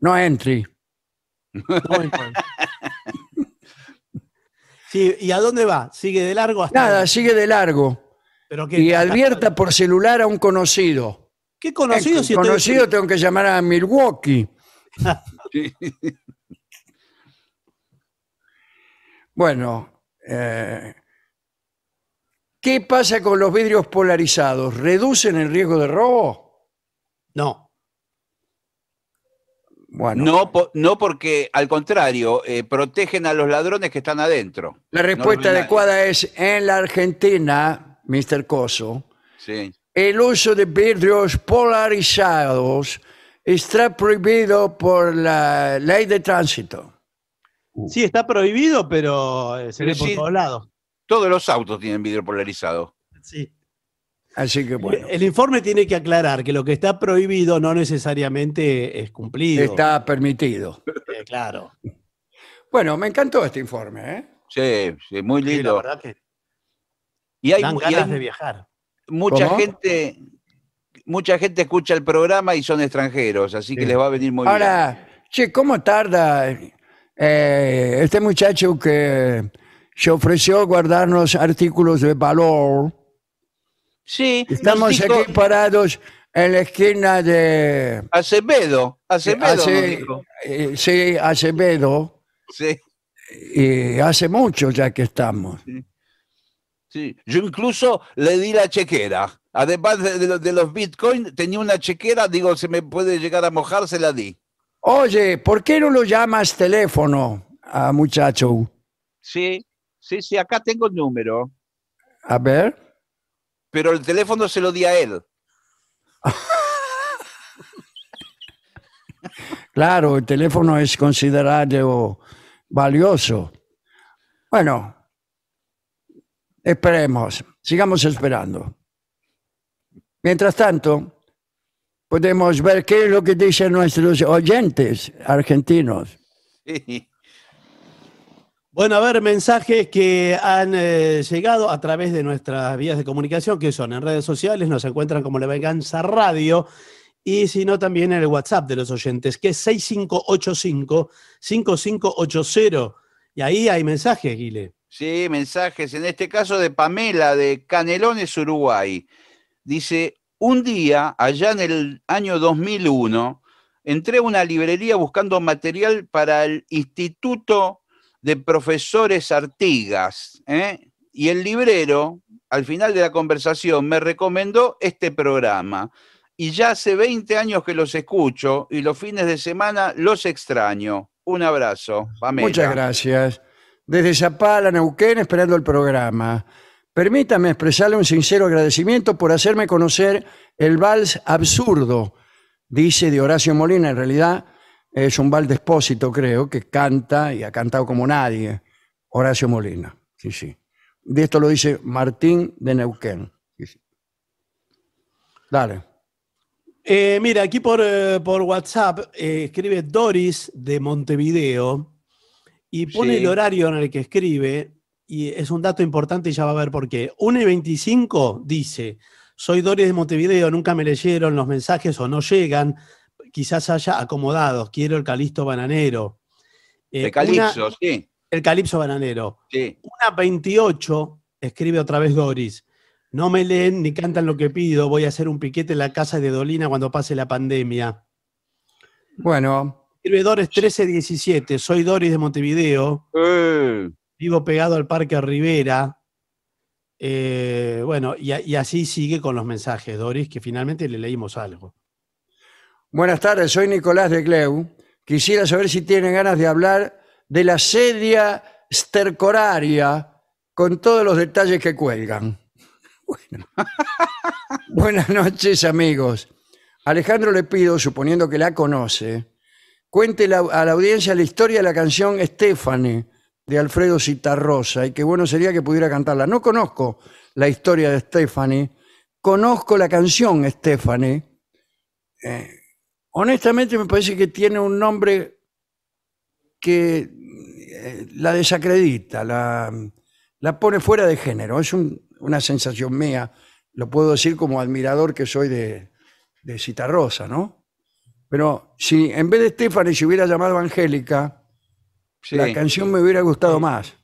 No entre. No importa. Sí, ¿y a dónde va? ¿Sigue de largo hasta Nada, sigue de largo. ¿Pero qué, Y advierta por celular a un conocido. ¿Qué conocido Eh, si conocido tengo que llamar a Milwaukee. <laughs> Bueno, eh, ¿qué pasa con los vidrios polarizados? ¿Reducen el riesgo de robo? No. Bueno, No, po- no porque al contrario, eh, protegen a los ladrones que están adentro. la respuesta No adecuada es en la Argentina, Mr. Coso, Sí. el uso de vidrios polarizados está prohibido por la ley de tránsito. Sí, está prohibido, pero eh, se Pero ve por sí. todos lados. Todos los autos tienen vidrio polarizado. Sí. Así que bueno, El informe tiene que aclarar que lo que está prohibido no necesariamente es cumplido. está permitido. Eh, claro. Bueno, me encantó este informe. ¿eh? Sí, sí, muy Sí, la lindo. verdad que y hay, dan y ganas hay de viajar. mucha ¿Cómo? gente, mucha gente escucha el programa y son extranjeros, así que les va a venir muy bien. Ahora, che, ¿cómo tarda eh, este muchacho que se ofreció guardarnos artículos de valor? Sí, Estamos dijo aquí parados en la esquina de... Acevedo, Acevedo hace, dijo. eh, sí, Acevedo, Sí, y hace mucho ya que estamos. sí. Yo incluso le di la chequera. Además de, de los- de los bitcoins, tenía una chequera, digo, se me puede llegar a mojar, se la di. Oye, ¿por qué no lo llamas teléfono a muchacho? Sí, sí, sí, acá tengo el número, A ver. pero el teléfono se lo di a él. <laughs> Claro, el teléfono es considerado valioso. Bueno, esperemos, sigamos esperando. Mientras tanto, podemos ver qué es lo que dicen nuestros oyentes argentinos. Sí. Bueno, a ver, mensajes que han eh, llegado a través de nuestras vías de comunicación, que son en redes sociales, nos encuentran como La Venganza Radio, y si no, también en el WhatsApp de los oyentes, que es 6585-5580. Y ahí hay mensajes, Guile. Sí, mensajes, en este caso de Pamela de Canelones, Uruguay. Dice, un día, allá en el año 2001, entré a una librería buscando material para el Instituto de Profesores Artigas, ¿eh? y el librero, al final de la conversación, me recomendó este programa. Y ya hace 20 años que los escucho y los fines de semana los extraño. Un abrazo, Pamela. Muchas gracias. Desde Zapala, Neuquén, esperando el programa. Permítame expresarle un sincero agradecimiento por hacerme conocer el vals absurdo, dice de Horacio Molina. En realidad es un vals de expósito, creo, que canta y ha cantado como nadie. Horacio Molina. Sí, sí. De esto lo dice Martín de Neuquén. Sí, sí. Dale. Eh, mira, aquí por, eh, por WhatsApp eh, escribe Doris de Montevideo y pone Sí. el horario en el que escribe y es un dato importante y ya va a ver por qué. 1 y 25 dice, soy Doris de Montevideo, nunca me leyeron los mensajes o no llegan, quizás haya acomodados, quiero el calisto bananero. Eh, De una- Calipso, sí, el calipso bananero. sí. Una 28, escribe otra vez Doris. No me leen ni cantan lo que pido. Voy a hacer un piquete en la casa de Dolina cuando pase la pandemia. Bueno, Escribe Doris 1317. Soy Doris de Montevideo. Eh, Vivo pegado al Parque Rivera. Eh, bueno, y, así sigue con los mensajes, Doris, que finalmente le leímos algo. buenas tardes, soy Nicolás de Gleu. Quisiera saber si tienen ganas de hablar de la sedia stercoraria con todos los detalles que cuelgan. <laughs> Bueno. <laughs> Buenas noches, amigos. Alejandro le pido, suponiendo que la conoce, cuente a la audiencia la historia de la canción Stephanie de Alfredo Citarrosa y qué bueno sería que pudiera cantarla. No conozco la historia de Stephanie, conozco la canción Stephanie. Eh, honestamente me parece que tiene un nombre que eh, la desacredita, la, la pone fuera de género. Es un- una sensación mía, lo puedo decir como admirador que soy de, de Citarrosa, ¿no? Pero si en vez de Stephanie se hubiera llamado Angélica, sí. la canción me hubiera gustado más.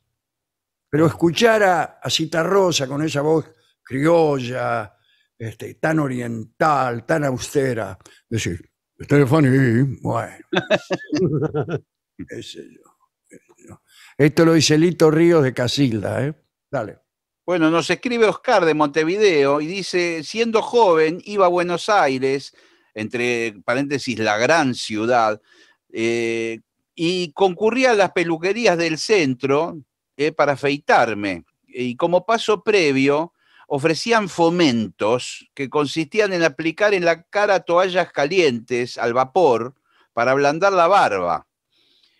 Pero escuchar a, a Citarrosa con esa voz criolla, este, tan oriental, tan austera, decir, Stephanie, bueno, <laughs> qué sé yo. Esto lo dice Lito Ríos de Casilda, ¿eh? Dale. Bueno, nos escribe Oscar de Montevideo y dice, siendo joven, iba a Buenos Aires, entre paréntesis, la gran ciudad, eh, y concurría a las peluquerías del centro eh, para afeitarme. Y como paso previo, ofrecían fomentos que consistían en aplicar en la cara toallas calientes al vapor para ablandar la barba.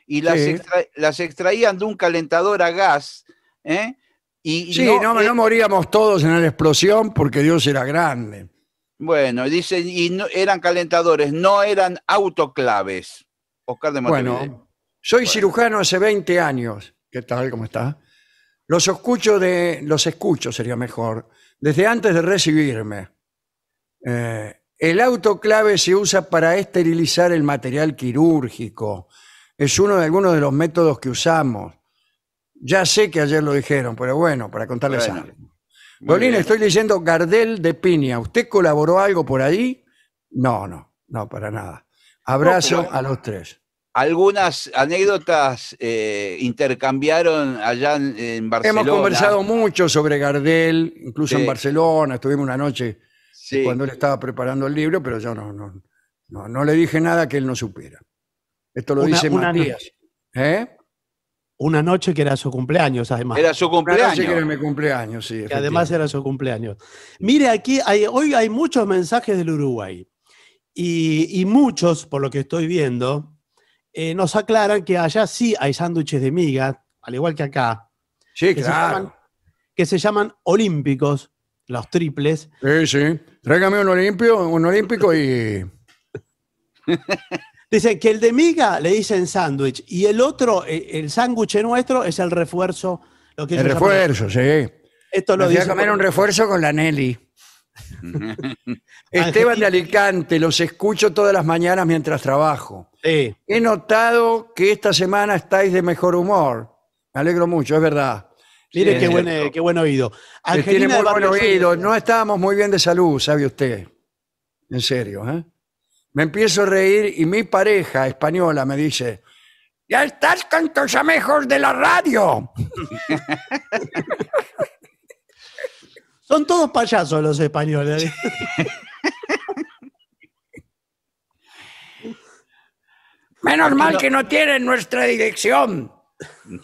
Y las, Sí. extra- las extraían de un calentador a gas, ¿eh? Y Sí, no, eh, no moríamos todos en la explosión porque Dios era grande. Bueno, dicen, y no, eran calentadores, no eran autoclaves. Oscar de Montevideo. Bueno, soy cirujano hace 20 años. ¿Qué tal? ¿Cómo está? Los escucho de, los escucho sería mejor, desde antes de recibirme. Eh, el autoclave se usa para esterilizar el material quirúrgico. Es uno de algunos de los métodos que usamos. Ya sé que ayer lo dijeron, pero bueno, para contarles Bueno, algo. Dolina, estoy leyendo Gardel de Piña. ¿Usted colaboró algo por ahí? No, no, no, para nada. Abrazo No, pero- a los tres. Algunas anécdotas eh, intercambiaron allá en, en Barcelona. Hemos conversado mucho sobre Gardel, incluso en. Barcelona. Estuvimos una noche Sí. cuando él estaba preparando el libro, pero yo no, no, no, no le dije nada que él no supiera. Esto lo Una- dice una Matías. ¿Eh? Una noche que era su cumpleaños, además. Era su Una noche cumpleaños. que era mi cumpleaños, sí. que además era su cumpleaños. Mire, aquí hay, hoy hay muchos mensajes del Uruguay. Y, y muchos, por lo que estoy viendo, eh, nos aclaran que allá sí hay sándwiches de miga, al igual que acá, Sí, que se claro. llaman- que se llaman olímpicos, los triples. Sí, sí. Tráigame un olimpio, un olímpico y. <laughs> Dice que el de miga le dicen sándwich y el otro, eh, el sándwich nuestro, es el refuerzo. Lo que El llaman- refuerzo, sí. Esto lo dice comer un refuerzo con la Nelly. Esteban de Alicante, los escucho todas las mañanas mientras trabajo. Sí. He notado que esta semana estáis de mejor humor. Me alegro mucho, es verdad. Mire Sí, qué, buen, eh, qué buen oído. Tiene Angelina muy buen oído. No estábamos muy bien de salud, sabe usted. En serio, ¿eh? Me empiezo a reír y mi pareja española me dice, ya estás con tus amigos de la radio. <laughs> Son todos payasos los españoles. <laughs> Menos mal que no tienen nuestra dirección.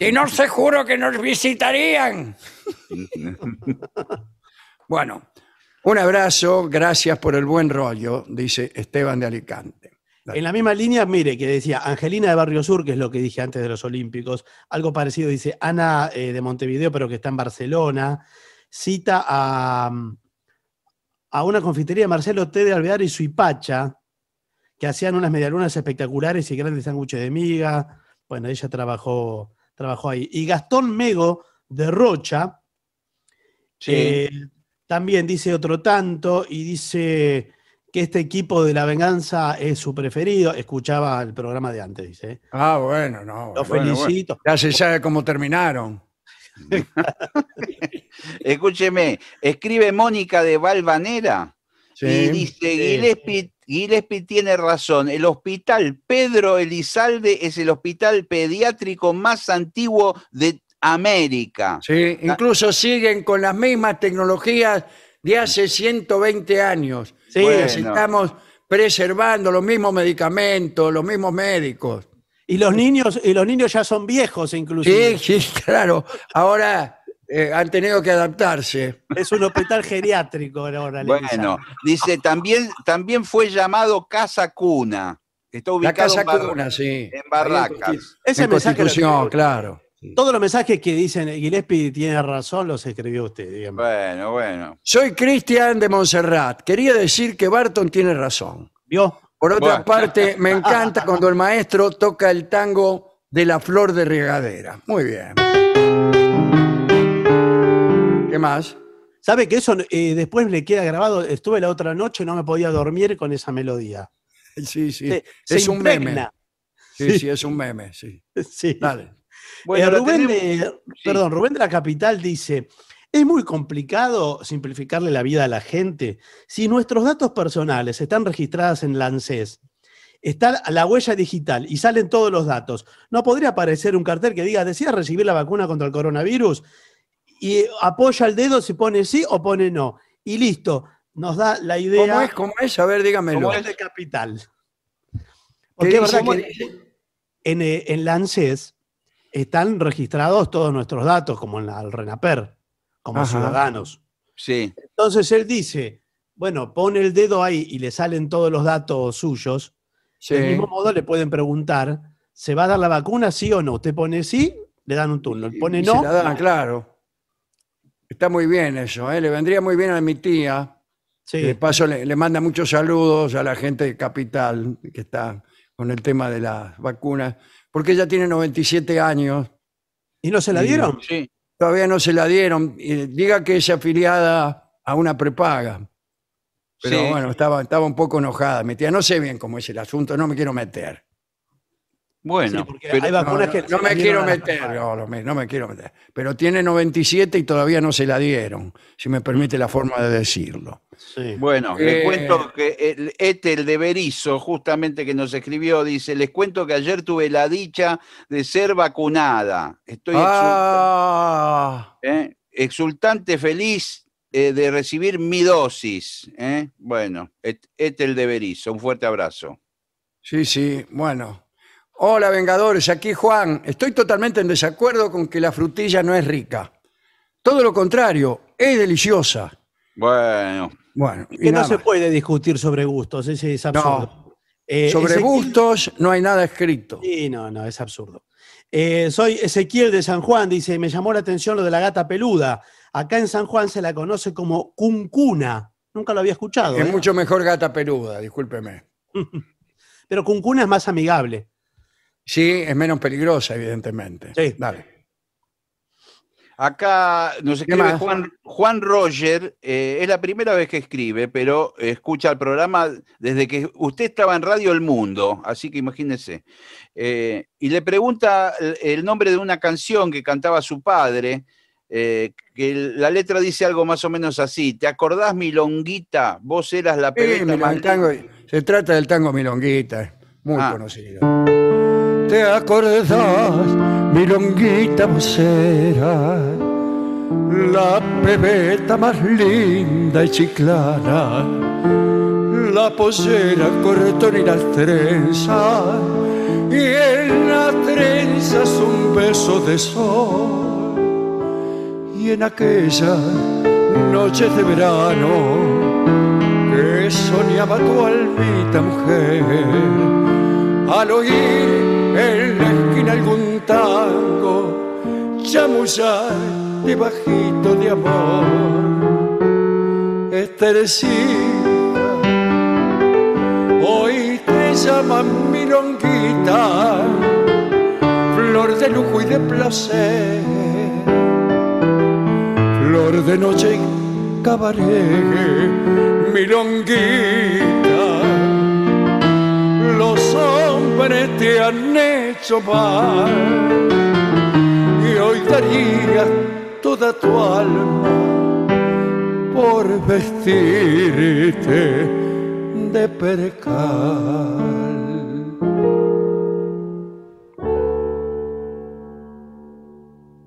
Y no se juro que nos visitarían. Bueno, un abrazo, gracias por el buen rollo, dice Esteban de Alicante. En la misma línea, mire, que decía Angelina de Barrio Sur, que es lo que dije antes de los Olímpicos, algo parecido dice Ana eh, de Montevideo, pero que está en Barcelona, cita a, a una confitería de Marcelo T. de Alvear y Suipacha, que hacían unas medialunas espectaculares y grandes sándwiches de miga. Bueno, ella trabajó, trabajó ahí. Y Gastón Mego de Rocha, Sí. eh, también dice otro tanto y dice que este equipo de la venganza es su preferido. Escuchaba el programa de antes, dice. ¿eh? Ah, bueno, no. Bueno, felicito. bueno. Ya se sabe cómo terminaron. <laughs> Escúcheme, escribe Mónica de Valvanera Sí. y dice, Gillespie, Gillespie tiene razón, el hospital Pedro Elizalde es el hospital pediátrico más antiguo de América. Sí, incluso siguen con las mismas tecnologías de hace 120 años. Sí, Bueno. estamos preservando los mismos medicamentos, los mismos médicos. Y los niños, y los niños ya son viejos, inclusive. Sí, sí, <laughs> claro. Ahora eh, han tenido que adaptarse. Es un hospital geriátrico ahora. Bueno, dice, también, también fue llamado Casa Cuna. Está La ubicado casa en, Bar- cuna, sí. en Barracas. Ese en mensaje Constitución, claro. Todos los mensajes que dicen Gillespie tiene razón los escribió usted, digamos. Bueno, bueno. Soy Cristian de Montserrat. Quería decir que Barton tiene razón. ¿Vio? Por otra Bueno. parte, me <laughs> encanta cuando el maestro toca el tango de la flor de regadera. Muy bien. ¿Qué más? ¿Sabe que eso eh, después le queda grabado? Estuve la otra noche, no me podía dormir con esa melodía. <laughs> Sí, sí. Se- se es un meme. Sí, sí, es un meme, sí. <laughs> Sí. Dale. Bueno, Eh, Rubén, tenemos- de, perdón, Rubén de la Capital dice, es muy complicado simplificarle la vida a la gente si nuestros datos personales están registrados en la ANSES, está la huella digital y salen todos los datos. ¿No podría aparecer un cartel que diga, ¿desea recibir la vacuna contra el coronavirus? Y apoya el dedo si pone sí o pone no. Y listo, nos da la idea ¿Cómo es? ¿Cómo es? A ver, dígamelo. como es de Capital. ¿Qué Porque es verdad ¿Cómo que en, eh, en la ANSES están registrados todos nuestros datos, como en la, el RENAPER, como Ajá. ciudadanos. Sí, Entonces él dice, bueno, pone el dedo ahí y le salen todos los datos suyos. Sí. Del mismo modo le pueden preguntar, ¿se va a dar la vacuna sí o no? Usted pone sí, le dan un turno. Y- Pone y no, Se la dan, claro. Está muy bien eso, ¿eh? Le vendría muy bien a mi tía. sí. De paso, le, le manda muchos saludos a la gente de Capital que está con el tema de las vacunas, porque ella tiene 97 años, ¿Y no se la dieron? sí. Todavía no se la dieron. diga que es afiliada a una prepaga. Pero Sí. bueno, estaba, estaba un poco enojada. Mi tía, no sé bien cómo es el asunto, no me quiero meter. Bueno, Sí, porque pero- hay No, vacunas no, que no se me quiero meter, no, no me, no me quiero meter. Pero tiene 97 y todavía no se la dieron, si me permite la forma de decirlo. Sí. Bueno, Eh, les cuento que el Etel de Berizo, justamente que nos escribió, dice, les cuento que ayer tuve la dicha de ser vacunada. Estoy Ah, exultante, ¿eh? exultante, feliz eh, de recibir mi dosis. ¿eh? Bueno, Et- Etel de Berizo, un fuerte abrazo. sí, sí, bueno. Hola, Vengadores, aquí Juan. Estoy totalmente en desacuerdo con que la frutilla no es rica. Todo lo contrario, es deliciosa. Bueno, Bueno, y Que no nada se más. puede discutir sobre gustos, ese es absurdo. Eh, Sobre Ezequiel- gustos no hay nada escrito. Sí, no, no, es absurdo. Eh, soy Ezequiel de San Juan, dice, me llamó la atención lo de la gata peluda. Acá en San Juan se la conoce como cuncuna. Nunca lo había escuchado. Es ¿eh? mucho mejor gata peluda, discúlpeme. <laughs> Pero Cuncuna es más amigable. Sí, es menos peligrosa, evidentemente. Sí. Dale. Acá nos ¿Qué escribe? Juan, Juan Roger, eh, es la primera vez que escribe, pero escucha el programa desde que usted estaba en Radio El Mundo, así que imagínese. Eh, y le pregunta el, el nombre de una canción que cantaba su padre, eh, que la letra dice algo más o menos así, ¿te acordás, Milonguita? Vos eras la Sí, el tango- se trata del tango Milonguita, muy Ah. conocido. ¿Te acordás, Milonguita vocera? La pebeta más linda y chiclana, la pollera, corretón y las trenzas, y en las trenzas un beso de sol. Y en aquella noche de verano que soñaba tu almita mujer, al oír en la esquina algún tango, chamullar debajito de amor. Estercita, hoy te llaman milonguita, flor de lujo y de placer, flor de noche y cabaret, milonguita. Los hombres te han hecho mal y hoy darías toda tu alma por vestirte de percal.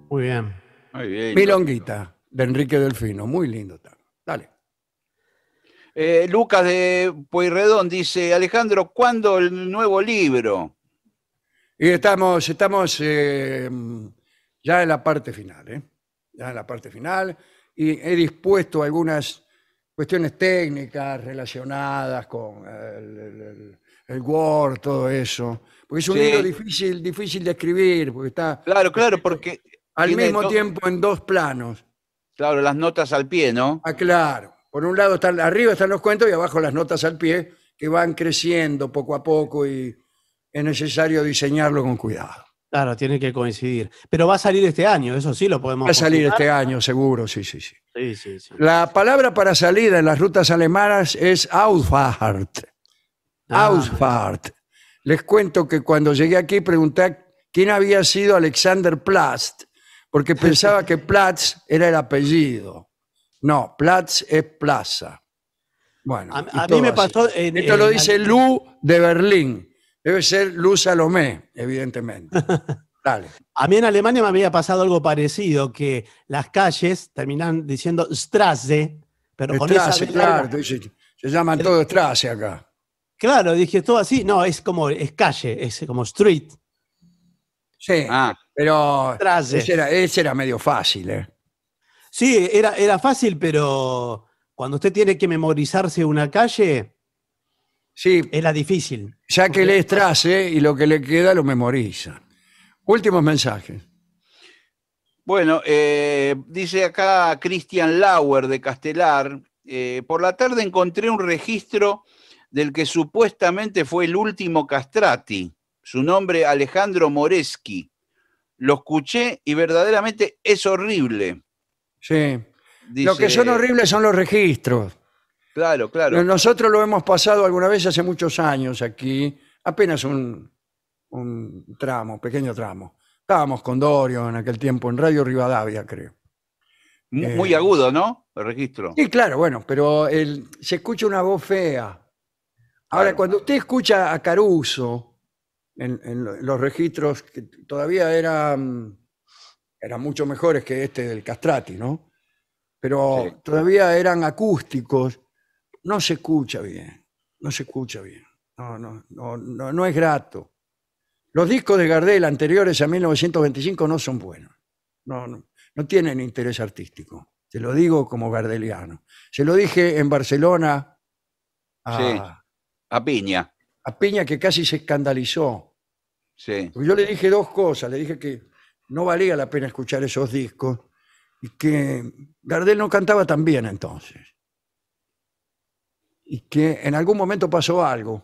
Muy bien. Muy bien. Milonguita, de Enrique Delfino, muy lindo tango. Dale. Eh, Lucas de Pueyrredón dice, Alejandro, ¿cuándo el nuevo libro? Y estamos, estamos eh, ya en la parte final, ¿eh? Ya en la parte final. Y he dispuesto algunas cuestiones técnicas relacionadas con el, el- Word, todo eso. Porque es un Sí. libro difícil, difícil de escribir, porque está Claro, claro, porque al mismo tiempo en dos planos. Claro, las notas al pie, ¿no? Ah, claro. Por un lado están, arriba están los cuentos y abajo las notas al pie, que van creciendo poco a poco y es necesario diseñarlo con cuidado. Claro, tiene que coincidir. Pero va a salir este año, eso sí lo podemos Va a salir este año, seguro, sí, sí, sí. Sí, sí, sí. La palabra para salida en las rutas alemanas es Ausfahrt. Ah, Ausfahrt. Les cuento que cuando llegué aquí pregunté quién había sido Alexander Platz, porque pensaba que <laughs> Platz era el apellido. No, Platz es plaza. Bueno, A, mí todo me así. pasó. en- Esto lo en- dice Lu de Berlín. Debe ser Lu Salomé, evidentemente. <laughs> Dale. A mí en Alemania me había pasado algo parecido, que las calles terminan diciendo Strasse, pero con esa Strasse, claro. larga. Se, llaman todos Strasse acá. Claro, dije todo así. No, es como, es calle, es como street. Sí, Ah, pero Strasse. ese era, ese era medio fácil, ¿eh? Sí, era, era fácil, pero cuando usted tiene que memorizarse una calle, Sí, era difícil. ya que lee Strasse y lo que le queda lo memoriza. Últimos mensajes. bueno, eh, dice acá Christian Lauer de Castelar, eh, por la tarde encontré un registro del que supuestamente fue el último castrati, su nombre Alejandro Moreski. Lo escuché y verdaderamente es horrible. Sí. Dice- Lo que son horribles son los registros. Claro, claro. Nosotros lo hemos pasado alguna vez hace muchos años aquí, apenas un, un tramo, pequeño tramo. Estábamos con Dorio en aquel tiempo en Radio Rivadavia, creo. Eh, Muy agudo, ¿no? El registro. Sí, claro, bueno, pero el- se escucha una voz fea. Ahora, Claro. cuando usted escucha a Caruso en, en lo- los registros que todavía eran, eran mucho mejores que este del Castrati, ¿no? Pero Sí. todavía eran acústicos, no se escucha bien, no se escucha bien, no, no, no, no, no es grato. Los discos de Gardel anteriores a 1925 no son buenos, no, no, no tienen interés artístico. Te lo digo como gardeliano. Se lo dije en Barcelona a, Sí. A piña. a Piña que casi se escandalizó. Sí. Yo le dije dos cosas. Le dije que no valía la pena escuchar esos discos y que Gardel no cantaba tan bien entonces. Y que en algún momento pasó algo.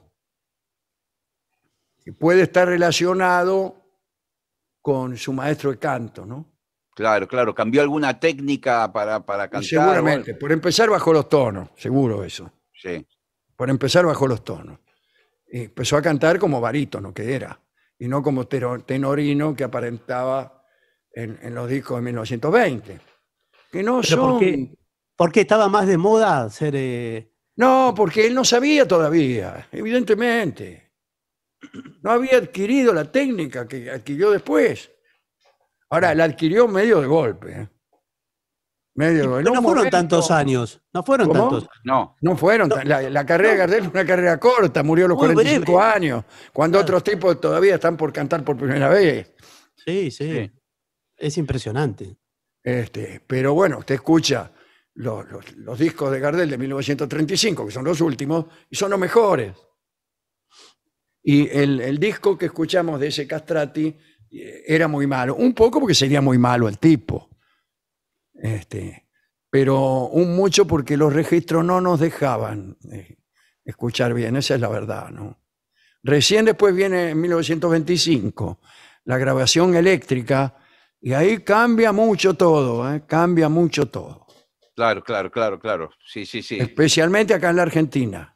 Y puede estar relacionado con su maestro de canto, ¿no? Claro, claro. ¿Cambió alguna técnica para, para cantar? seguramente, por empezar bajo los tonos, seguro eso. Sí. Por empezar bajo los tonos. Y empezó a cantar como barítono que era, y no como tenorino que aparentaba en, en los discos de 1920. Que no Pero son... ¿por qué, por qué estaba más de moda ser... eh, No, porque él no sabía todavía, evidentemente. No había adquirido la técnica que adquirió después. Ahora, la adquirió medio de golpe. ¿eh? Medio no fueron momento- tantos años. No fueron ¿Cómo? tantos. No. No fueron. tan- La, la carrera de Gardel fue una carrera corta, murió a los Muy 45 breve. años, cuando Claro. otros tipos todavía están por cantar por primera vez. Sí, sí. Sí. Es impresionante. Este, pero bueno, usted escucha los, los- los discos de Gardel de 1935, que son los últimos, y son los mejores. Y el, el disco que escuchamos de ese Castrati eh, era muy malo. Un poco porque sería muy malo el tipo. Este, pero un mucho porque los registros no nos dejaban eh, escuchar bien, esa es la verdad, ¿no? Recién después viene en 1925 la grabación eléctrica y ahí cambia mucho todo, ¿eh? cambia mucho todo. Claro, claro, claro, claro. Sí, sí, sí. Especialmente acá en la Argentina.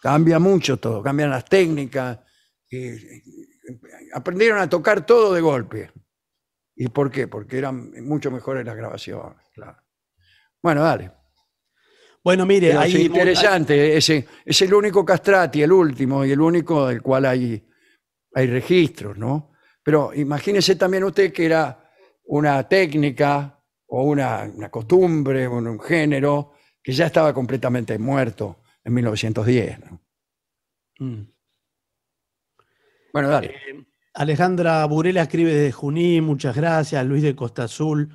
Cambia mucho todo, cambian las técnicas. y- y- aprendieron a tocar todo de golpe. ¿Y por qué? Porque eran mucho mejores las grabaciones. claro. Bueno, dale. Bueno, mire, Pero hay sí, interesante, ese, es el único castrati, el último, y el único del cual hay, hay registros, ¿no? Pero imagínese también usted que era una técnica o una, una costumbre, un, un género que ya estaba completamente muerto en 1910. ¿no? Mm. Bueno, dale. Alejandra Burela escribe de Junín, muchas gracias. Luis de Costa Azul.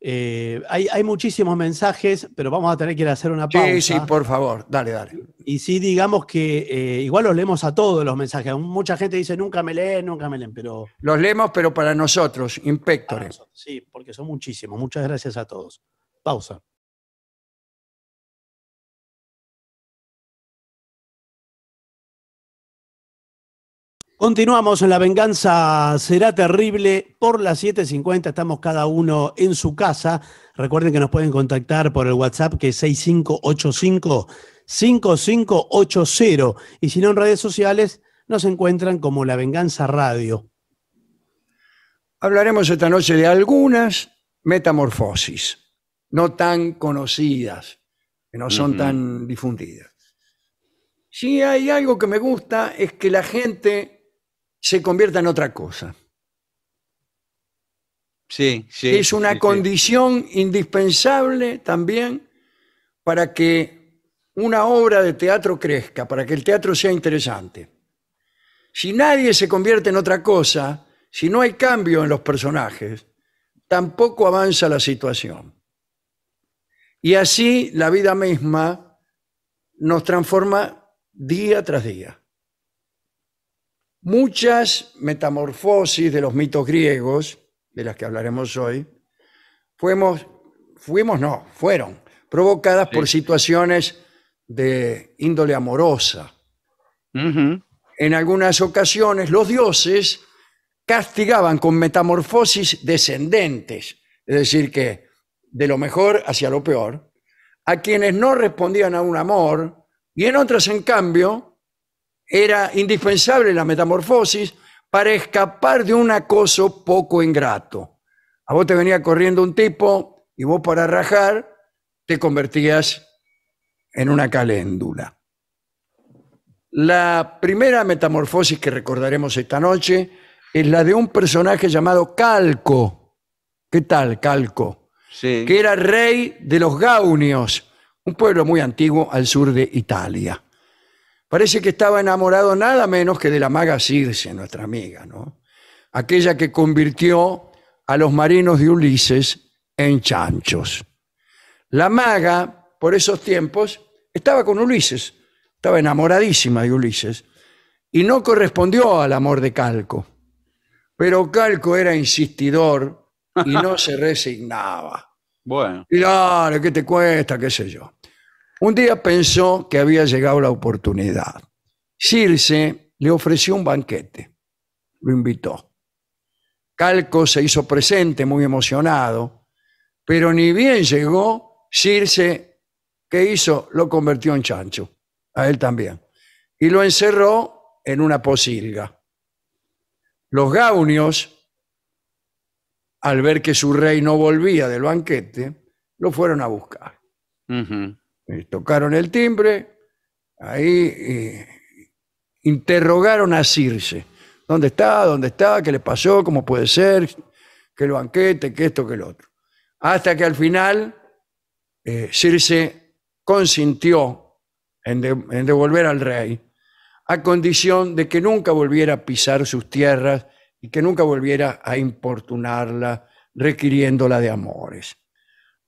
Eh, hay, hay muchísimos mensajes, pero vamos a tener que ir a hacer una pausa. Sí, sí, por favor, dale, dale. Y sí, digamos que eh, igual los leemos a todos los mensajes. Mucha gente dice nunca me leen, nunca me leen, pero Los leemos, pero para nosotros, para inspectores. nosotros, sí, porque son muchísimos. Muchas gracias a todos. Pausa. Continuamos en La Venganza Será Terrible por las 7.50. Estamos cada uno en su casa. Recuerden que nos pueden contactar por el WhatsApp que es 6585-5580. Y si no, en redes sociales nos encuentran como La Venganza Radio. Hablaremos esta noche de algunas metamorfosis, no tan conocidas, que no son tan difundidas. Si hay algo que me gusta es que la gente se convierta en otra cosa. Sí, sí. es una sí, sí. condición indispensable también para que una obra de teatro crezca, para que el teatro sea interesante. Si nadie se convierte en otra cosa, si no hay cambio en los personajes, tampoco avanza la situación. Y así la vida misma nos transforma día tras día. Muchas metamorfosis de los mitos griegos, de las que hablaremos hoy, fuimos, fuimos no, fueron provocadas por situaciones de índole amorosa. En algunas ocasiones los dioses castigaban con metamorfosis descendentes, es decir, que de lo mejor hacia lo peor, a quienes no respondían a un amor, y en otras, en cambio, era indispensable la metamorfosis para escapar de un acoso poco ingrato. A vos te venía corriendo un tipo y vos para rajar te convertías en una caléndula. La primera metamorfosis que recordaremos esta noche es la de un personaje llamado Calco. ¿Qué tal, Calco? Sí. Que era rey de los Gaunios, un pueblo muy antiguo al sur de Italia. Parece que estaba enamorado nada menos que de la maga Circe, nuestra amiga, ¿no? Aquella que convirtió a los marinos de Ulises en chanchos. La maga, por esos tiempos, estaba con Ulises, estaba enamoradísima de Ulises, y no correspondió al amor de Calco. Pero Calco era insistidor y no <laughs> se resignaba. Bueno. Y dale, ¿qué te cuesta? ¿Qué sé yo? Un día pensó que había llegado la oportunidad. Circe le ofreció un banquete, lo invitó. Calco se hizo presente, muy emocionado, pero ni bien llegó, Circe, ¿qué hizo? Lo convirtió en chancho, a él también, y lo encerró en una posilga. Los gaunios, al ver que su rey no volvía del banquete, lo fueron a buscar. Eh, tocaron el timbre, ahí eh, interrogaron a Circe. ¿Dónde está? ¿Dónde está? ¿Qué le pasó? ¿Cómo puede ser? Que el banquete, que esto, que lo otro. Hasta que al final eh, Circe consintió en, en devolver al rey, a condición de que nunca volviera a pisar sus tierras y que nunca volviera a importunarla, requiriéndola de amores.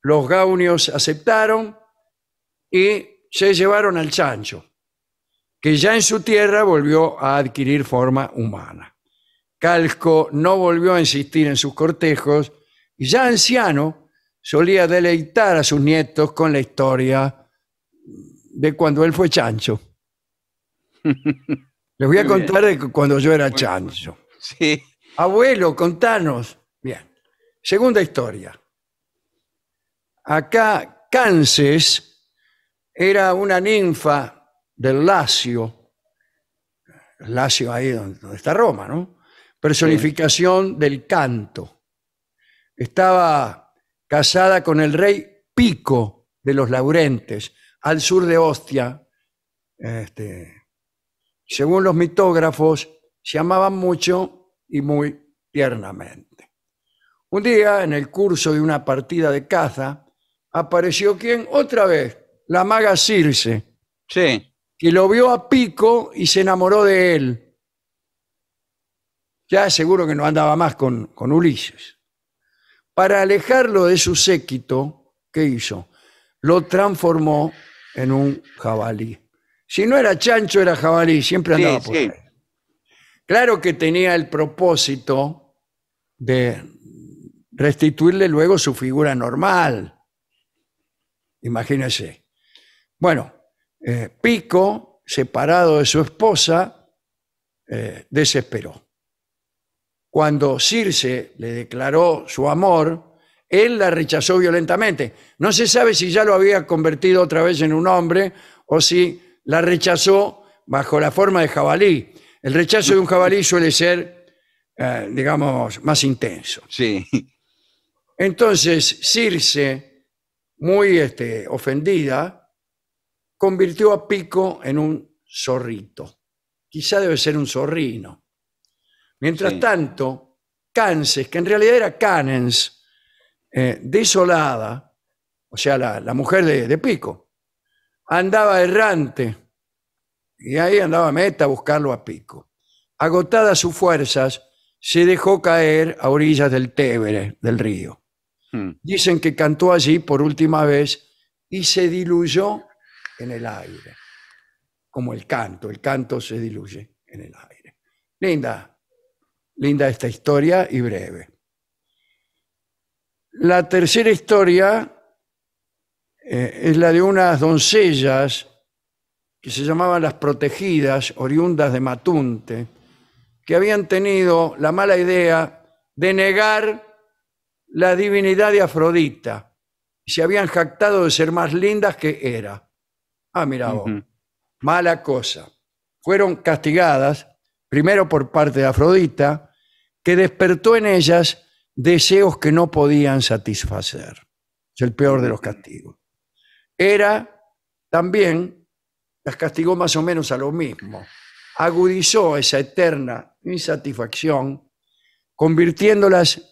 Los gaunios aceptaron y se llevaron al chancho, que ya en su tierra volvió a adquirir forma humana. Calco no volvió a insistir en sus cortejos y ya anciano solía deleitar a sus nietos con la historia de cuando él fue chancho. <laughs> Les voy a contar de cu- cuando yo era chancho. Sí. Abuelo, contanos. Bien. Segunda historia. Acá, Canses era una ninfa del Lacio. Lacio ahí donde, está Roma, ¿no? Personificación del canto. Estaba casada con el rey Pico de los Laurentes, al sur de Ostia. Este, según los mitógrafos, se amaban mucho y muy tiernamente. Un día, en el curso de una partida de caza, apareció quién? Otra vez, la maga Circe, Sí. que lo vio a Pico y se enamoró de él. Ya seguro que no andaba más con, con Ulises. Para alejarlo de su séquito, ¿qué hizo? Lo transformó en un jabalí. Si no era chancho, era jabalí, siempre Sí, andaba por sí. ahí. Claro que tenía el propósito de restituirle luego su figura normal. Imagínese. Bueno, eh, Pico, separado de su esposa, eh, desesperó. Cuando Circe le declaró su amor, él la rechazó violentamente. No se sabe si ya lo había convertido otra vez en un hombre o si la rechazó bajo la forma de jabalí. El rechazo de un jabalí suele ser, eh, digamos, más intenso. Sí. Entonces, Circe, muy este, ofendida, convirtió a Pico en un zorrito. Quizá debe ser un zorrino. Mientras Sí. tanto, Canses, que en realidad era Canens, eh, desolada, o sea, la, la mujer de, de Pico, andaba errante y ahí andaba Meta a buscarlo a Pico. Agotadas sus fuerzas, se dejó caer a orillas del Tévere, del río. Mm. Dicen que cantó allí por última vez y se diluyó en el aire. Como el canto, el canto se diluye en el aire. Linda, linda esta historia y breve. La tercera historia eh, es la de unas doncellas que se llamaban las protegidas, oriundas de Matunte, que habían tenido la mala idea de negar la divinidad de Afrodita y se habían jactado de ser más lindas que era. Ah, mira vos, mala cosa. Fueron castigadas, primero por parte de Afrodita, que despertó en ellas deseos que no podían satisfacer. Es el peor de los castigos. Era también, las castigó más o menos a lo mismo. Agudizó esa eterna insatisfacción, convirtiéndolas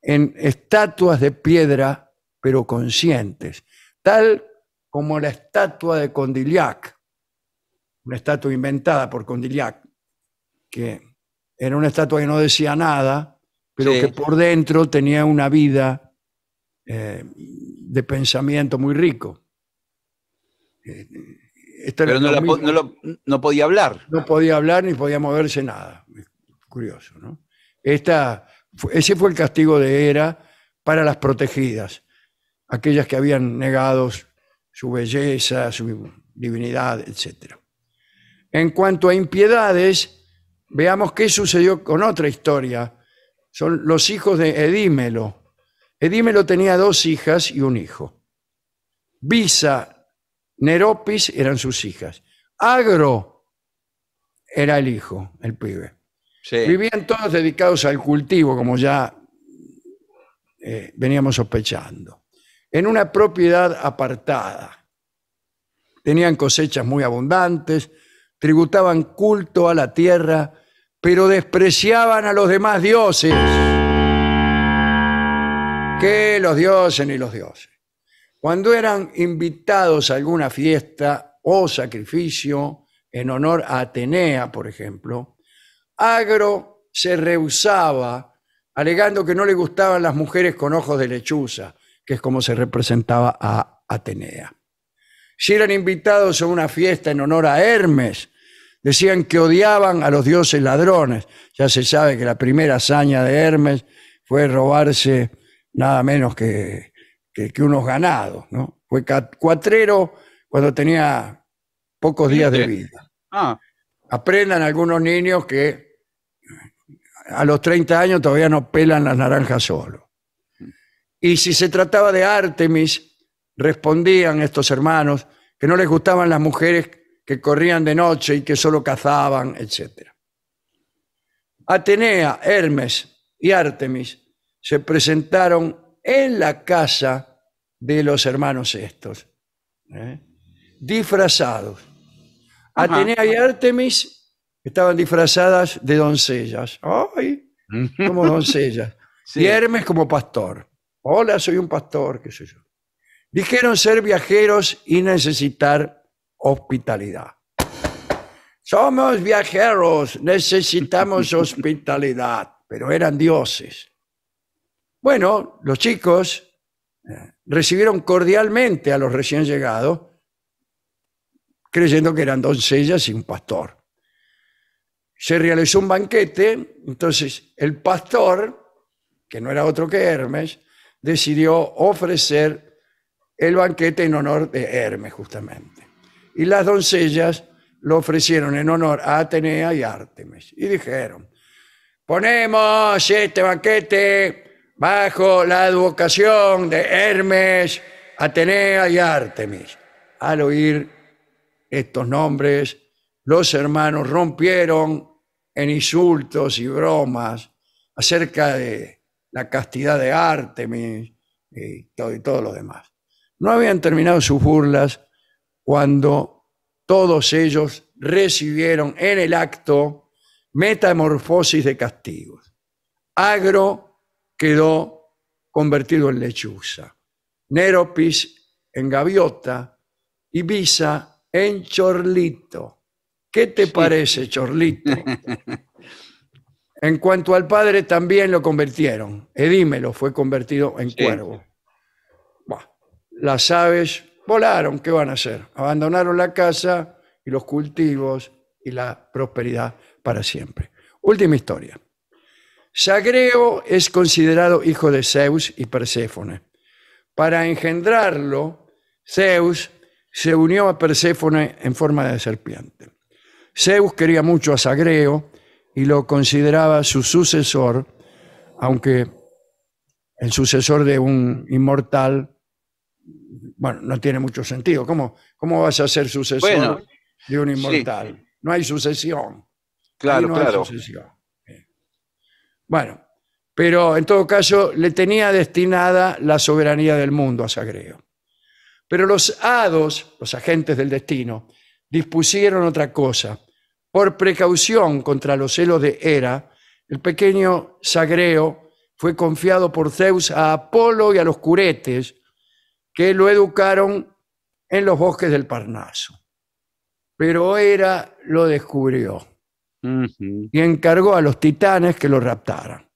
en estatuas de piedra, pero conscientes, tal como la estatua de Condillac, una estatua inventada por Condillac, que era una estatua que no decía nada, pero Sí. que por dentro tenía una vida eh, de pensamiento muy rico. Eh, Pero no, lo la po- mismo. no, lo- no podía hablar. No podía hablar ni podía moverse nada. Curioso, ¿no? Esta, ese fue el castigo de Hera para las protegidas, aquellas que habían negado su belleza, su divinidad, etc. En cuanto a impiedades, veamos qué sucedió con otra historia. Son los hijos de Edímelo. Edímelo tenía dos hijas y un hijo. Visa, Neropis eran sus hijas. Agro era el hijo, el pibe. Sí. Vivían todos dedicados al cultivo, como ya eh, veníamos sospechando, en una propiedad apartada. Tenían cosechas muy abundantes, tributaban culto a la tierra, pero despreciaban a los demás dioses. Que los dioses ni los dioses. Cuando eran invitados a alguna fiesta o sacrificio en honor a Atenea, por ejemplo, Agro se rehusaba, alegando que no le gustaban las mujeres con ojos de lechuza, que es como se representaba a Atenea. Si eran invitados a una fiesta en honor a Hermes, decían que odiaban a los dioses ladrones. Ya se sabe que la primera hazaña de Hermes fue robarse nada menos que, que, que unos ganados. ¿no? Fue cuatrero cuando tenía pocos días de vida Ah, aprendan algunos niños que a los 30 años todavía no pelan las naranjas solo. Y si se trataba de Artemis, respondían estos hermanos que no les gustaban las mujeres que corrían de noche y que solo cazaban, etc. Atenea, Hermes y Artemis se presentaron en la casa de los hermanos estos, ¿eh? disfrazados. Ajá. Atenea y Artemis estaban disfrazadas de doncellas. ¡Ay! <laughs> Como doncellas. Sí. Y Hermes como pastor. Hola, soy un pastor, qué sé yo. Dijeron ser viajeros y necesitar hospitalidad. Somos viajeros, necesitamos <laughs> hospitalidad, pero eran dioses. Bueno, los chicos eh, recibieron cordialmente a los recién llegados, creyendo que eran doncellas y un pastor. Se realizó un banquete, entonces el pastor, que no era otro que Hermes, decidió ofrecer el banquete en honor de Hermes, justamente. Y las doncellas lo ofrecieron en honor a Atenea y Artemis. Y dijeron, ponemos este banquete bajo la advocación de Hermes, Atenea y Artemis. Al oír estos nombres, los hermanos rompieron en insultos y bromas acerca de la castidad de Artemis y todo, y todo lo demás. No habían terminado sus burlas cuando todos ellos recibieron en el acto metamorfosis de castigos. Agro quedó convertido en lechuza, Neropis en gaviota y Visa en chorlito. ¿Qué te parece, chorlito? <laughs> En cuanto al padre, también lo convirtieron. Edímelo fue convertido en Sí. cuervo. Las aves volaron, ¿qué van a hacer? Abandonaron la casa y los cultivos y la prosperidad para siempre. Última historia. Sagreo es considerado hijo de Zeus y Perséfone. Para engendrarlo, Zeus se unió a Perséfone en forma de serpiente. Zeus quería mucho a Sagreo y lo consideraba su sucesor, aunque el sucesor de un inmortal, bueno, no tiene mucho sentido. ¿Cómo, cómo vas a ser sucesor Bueno, de un sí. inmortal? No hay sucesión. Claro, no hay claro. sucesión. Eh. Bueno, pero en todo caso le tenía destinada la soberanía del mundo a Sagreo. Pero los hados, los agentes del destino, dispusieron otra cosa. Por precaución contra los celos de Hera, el pequeño Sagreo fue confiado por Zeus a Apolo y a los curetes, que lo educaron en los bosques del Parnaso. Pero Hera lo descubrió y encargó a los titanes que lo raptaran.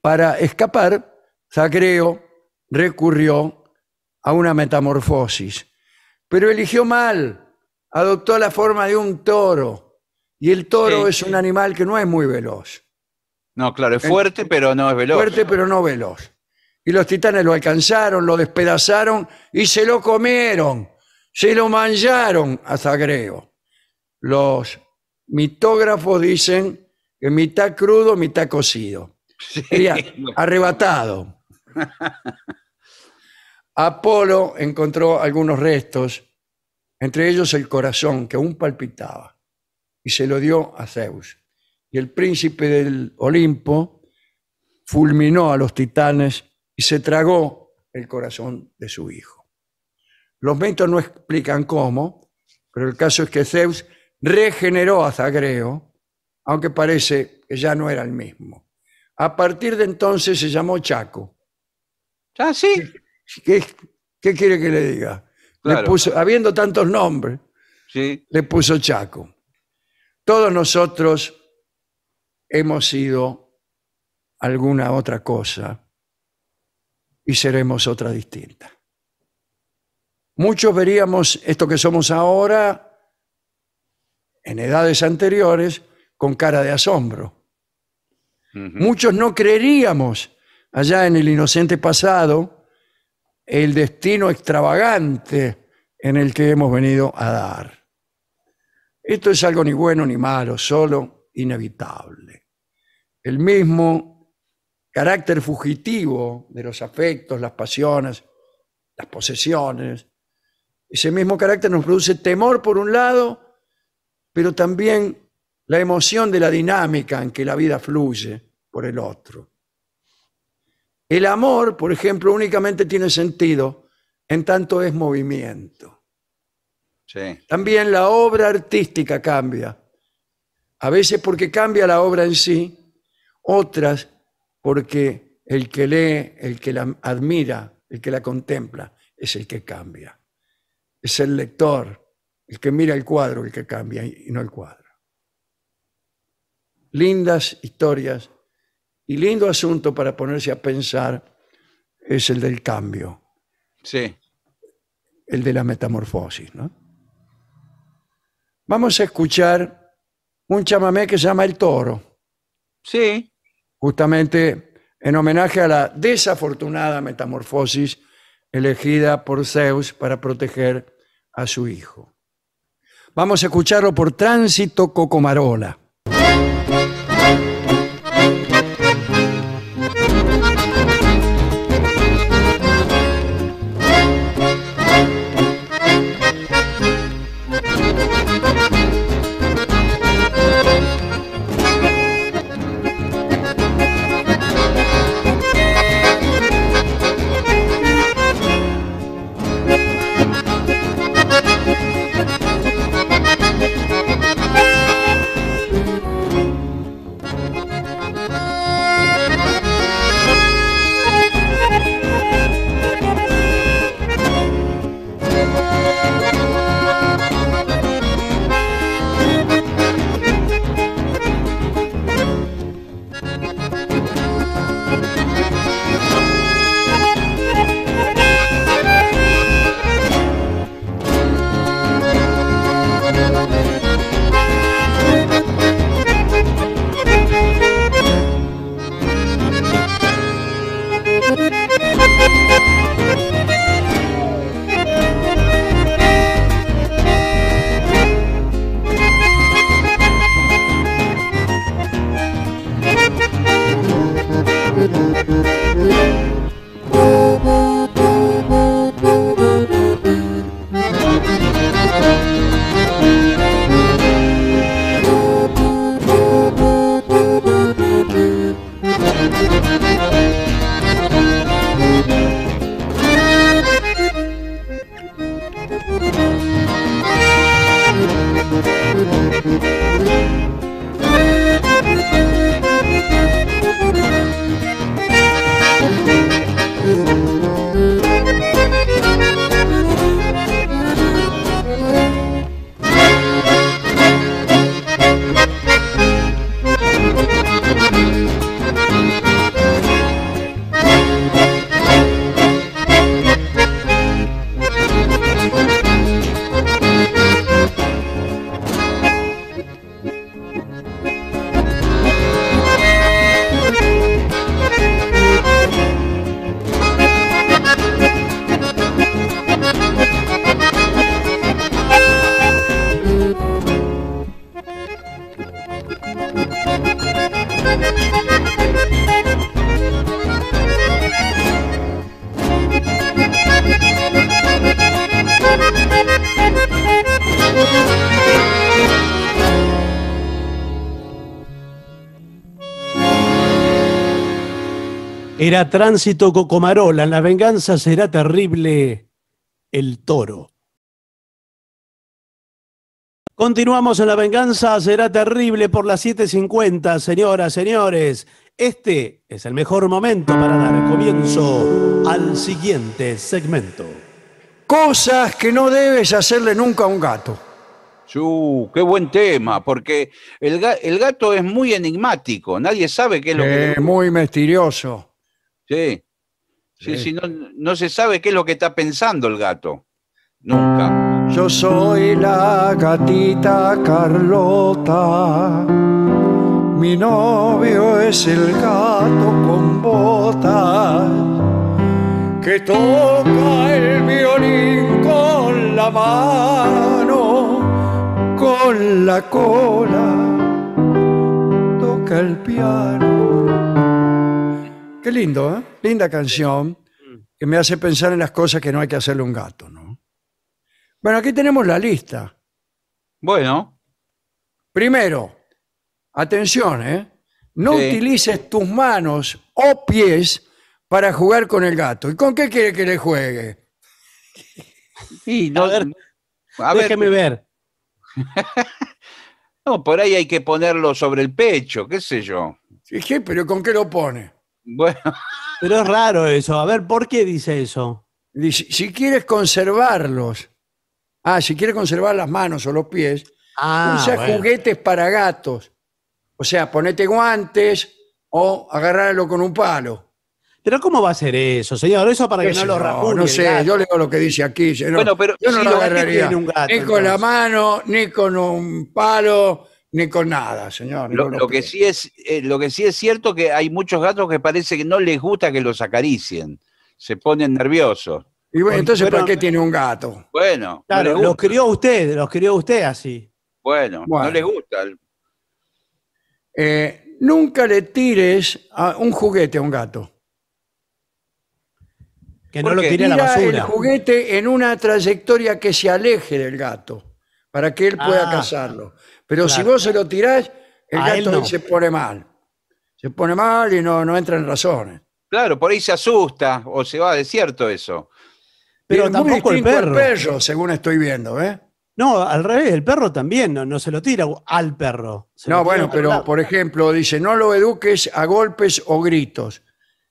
Para escapar, Zagreo recurrió a una metamorfosis, pero eligió mal, adoptó la forma de un toro, y el toro Sí, es un animal que no es muy veloz, No, claro, es fuerte, pero no es veloz. fuerte pero no veloz. Y los titanes lo alcanzaron, lo despedazaron y se lo comieron, se lo mancharon a Zagreo. Los mitógrafos dicen que mitad crudo, mitad cocido. Sería <laughs> arrebatado. <laughs> Apolo encontró algunos restos, entre ellos el corazón que aún palpitaba, y se lo dio a Zeus. Y el príncipe del Olimpo fulminó a los titanes y se tragó el corazón de su hijo. Los mitos no explican cómo, pero el caso es que Zeus regeneró a Zagreo, aunque parece que ya no era el mismo. A partir de entonces se llamó Chaco. Ah, sí. ¿Qué, qué quiere que le diga? Le Claro. puso, habiendo tantos nombres, Sí. le puso Chaco. Todos nosotros hemos sido alguna otra cosa y seremos otra distinta. Muchos veríamos esto que somos ahora en edades anteriores con cara de asombro. Muchos no creeríamos allá en el inocente pasado el destino extravagante en el que hemos venido a dar. Esto es algo ni bueno ni malo, solo inevitable. El mismo carácter fugitivo de los afectos, las pasiones, las posesiones, ese mismo carácter nos produce temor por un lado, pero también la emoción de la dinámica en que la vida fluye por el otro. El amor, por ejemplo, únicamente tiene sentido en tanto es movimiento. Sí. También la obra artística cambia. A veces porque cambia la obra en sí, otras porque el que lee, el que la admira, el que la contempla, es el que cambia. Es el lector, el que mira el cuadro, el que cambia y no el cuadro. Lindas historias y lindo asunto para ponerse a pensar es el del cambio, Sí. el de la metamorfosis, ¿no? Vamos a escuchar un chamamé que se llama El Toro, Sí. justamente en homenaje a la desafortunada metamorfosis elegida por Zeus para proteger a su hijo. Vamos a escucharlo por Tránsito Cocomarola. Era tránsito Cocomarola, en la venganza será terrible el toro. Continuamos en la venganza, será terrible por las 7.50, señoras, señores. Este es el mejor momento para dar comienzo al siguiente segmento. Cosas que no debes hacerle nunca a un gato. Chu, qué buen tema, porque el, ga- el gato es muy enigmático, nadie sabe qué es lo que... Eh, muy misterioso. Sí, sí, Sí. sí, no, no se sabe qué es lo que está pensando el gato. Nunca. Yo soy la gatita Carlota. Mi novio es el gato con botas que toca el violín con la mano, con la cola, toca el piano. Qué lindo, ¿eh? Linda canción que me hace pensar en las cosas que no hay que hacerle a un gato, ¿no? Bueno, aquí tenemos la lista. Bueno, Primero, atención, ¿eh? No Sí. utilices tus manos o pies para jugar con el gato. ¿Y con qué quiere que le juegue? <laughs> y no, A ver, a ver, Déjeme ver. <laughs> no, por ahí hay que ponerlo sobre el pecho, qué sé yo. Dije, pero ¿con qué lo pone? Bueno, Pero es raro eso. A ver, ¿por qué dice eso? Dice, si quieres conservarlos, ah, si quieres conservar las manos o los pies, Ah, usa bueno. juguetes para gatos. O sea, ponete guantes o agarrarlo con un palo. Pero ¿cómo va a ser eso, señor? Eso para que ¿Qué no lo yo? rasguñe No sé, gato. yo leo lo que dice aquí. yo no- Bueno, pero yo no si lo lo- ¿qué agarraría un gato, ni con la mano, ni con un palo, ni con nada, señor. lo, que sí es, eh, lo que sí es cierto que hay muchos gatos que parece que no les gusta que los acaricien. Se ponen nerviosos. Y bueno, entonces, ¿para Bueno, qué tiene un gato? Bueno, Claro, no los crió usted, los crió usted así. Bueno, Bueno. no les gusta. Eh, nunca le tires a un juguete a un gato. Que ¿Por no lo tire a la Tira el basura. juguete en una trayectoria que se aleje del gato, para que él pueda Ah, cazarlo. Pero si vos se lo tirás, el A gato no. se pone mal. Se pone mal y no, no entra en razones. Claro, por ahí se asusta o se va, es cierto eso. Pero Es muy tampoco el perro. perro, según estoy viendo, ¿eh? No, al revés, el perro también, no, no se lo tira al perro. No, bueno, pero lado. por ejemplo, dice, no lo eduques a golpes o gritos.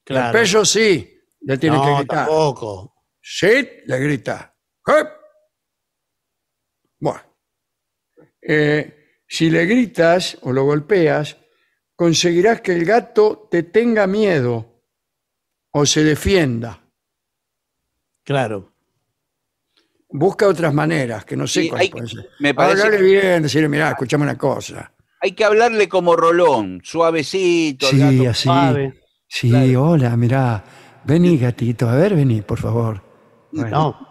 Claro. El perro sí, le tiene que no, gritar. tampoco. Sí, le grita. "Hep". Bueno. Eh, si le gritas o lo golpeas, conseguirás que el gato te tenga miedo o se defienda. Claro. Busca otras maneras, que no sé Sí, cuáles hay- pueden ser. me parece Hablarle que- bien, decirle, mirá, escuchame una cosa. Hay que hablarle como Rolón, suavecito. el Sí, gato. así. Suave. Sí, Claro. hola, mirá. Vení, gatito. A ver, vení, por favor. Bueno. No.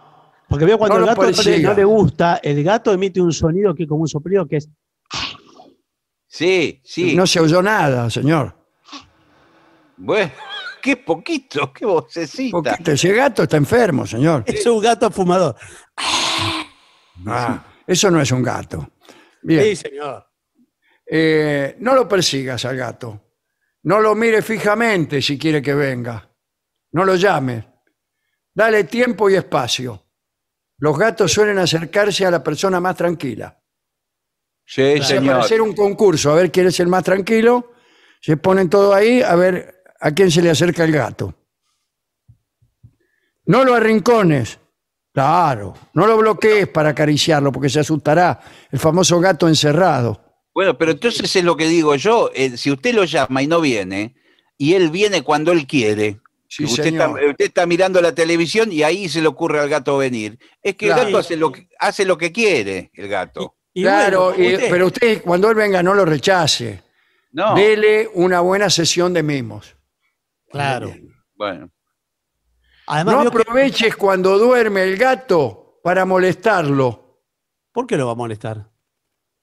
Porque veo cuando No el gato no le, persiga. no le gusta, el gato emite un sonido que es como un soplido que es. Sí, sí. No se oyó nada, señor. Bueno, <laughs> qué poquito, qué vocecita. Poquito. Ese gato está enfermo, señor. Es un gato fumador. Ah, eso no es un gato. Bien. Sí, señor. Eh, no lo persigas al gato. No lo mire fijamente si quiere que venga. No lo llame. Dale tiempo y espacio. Los gatos suelen acercarse a la persona más tranquila. Sí, O sea, para señor. hacer un concurso, a ver quién es el más tranquilo, se ponen todo ahí a ver a quién se le acerca el gato. No lo arrincones. Claro, no lo bloquees para acariciarlo porque se asustará. El famoso gato encerrado. Bueno, pero entonces es lo que digo yo. eh, si usted lo llama y no viene, y él viene cuando él quiere, Sí, usted, está, señor. usted está mirando la televisión y ahí se le ocurre al gato venir. Es que Claro. el gato hace lo que, hace lo que quiere, el gato. Y claro, bueno, pero usted cuando él venga no lo rechace. No, Dele una buena sesión de mimos. Claro. bueno. Además, No que- aproveches cuando duerme el gato para molestarlo, ¿por qué lo va a molestar?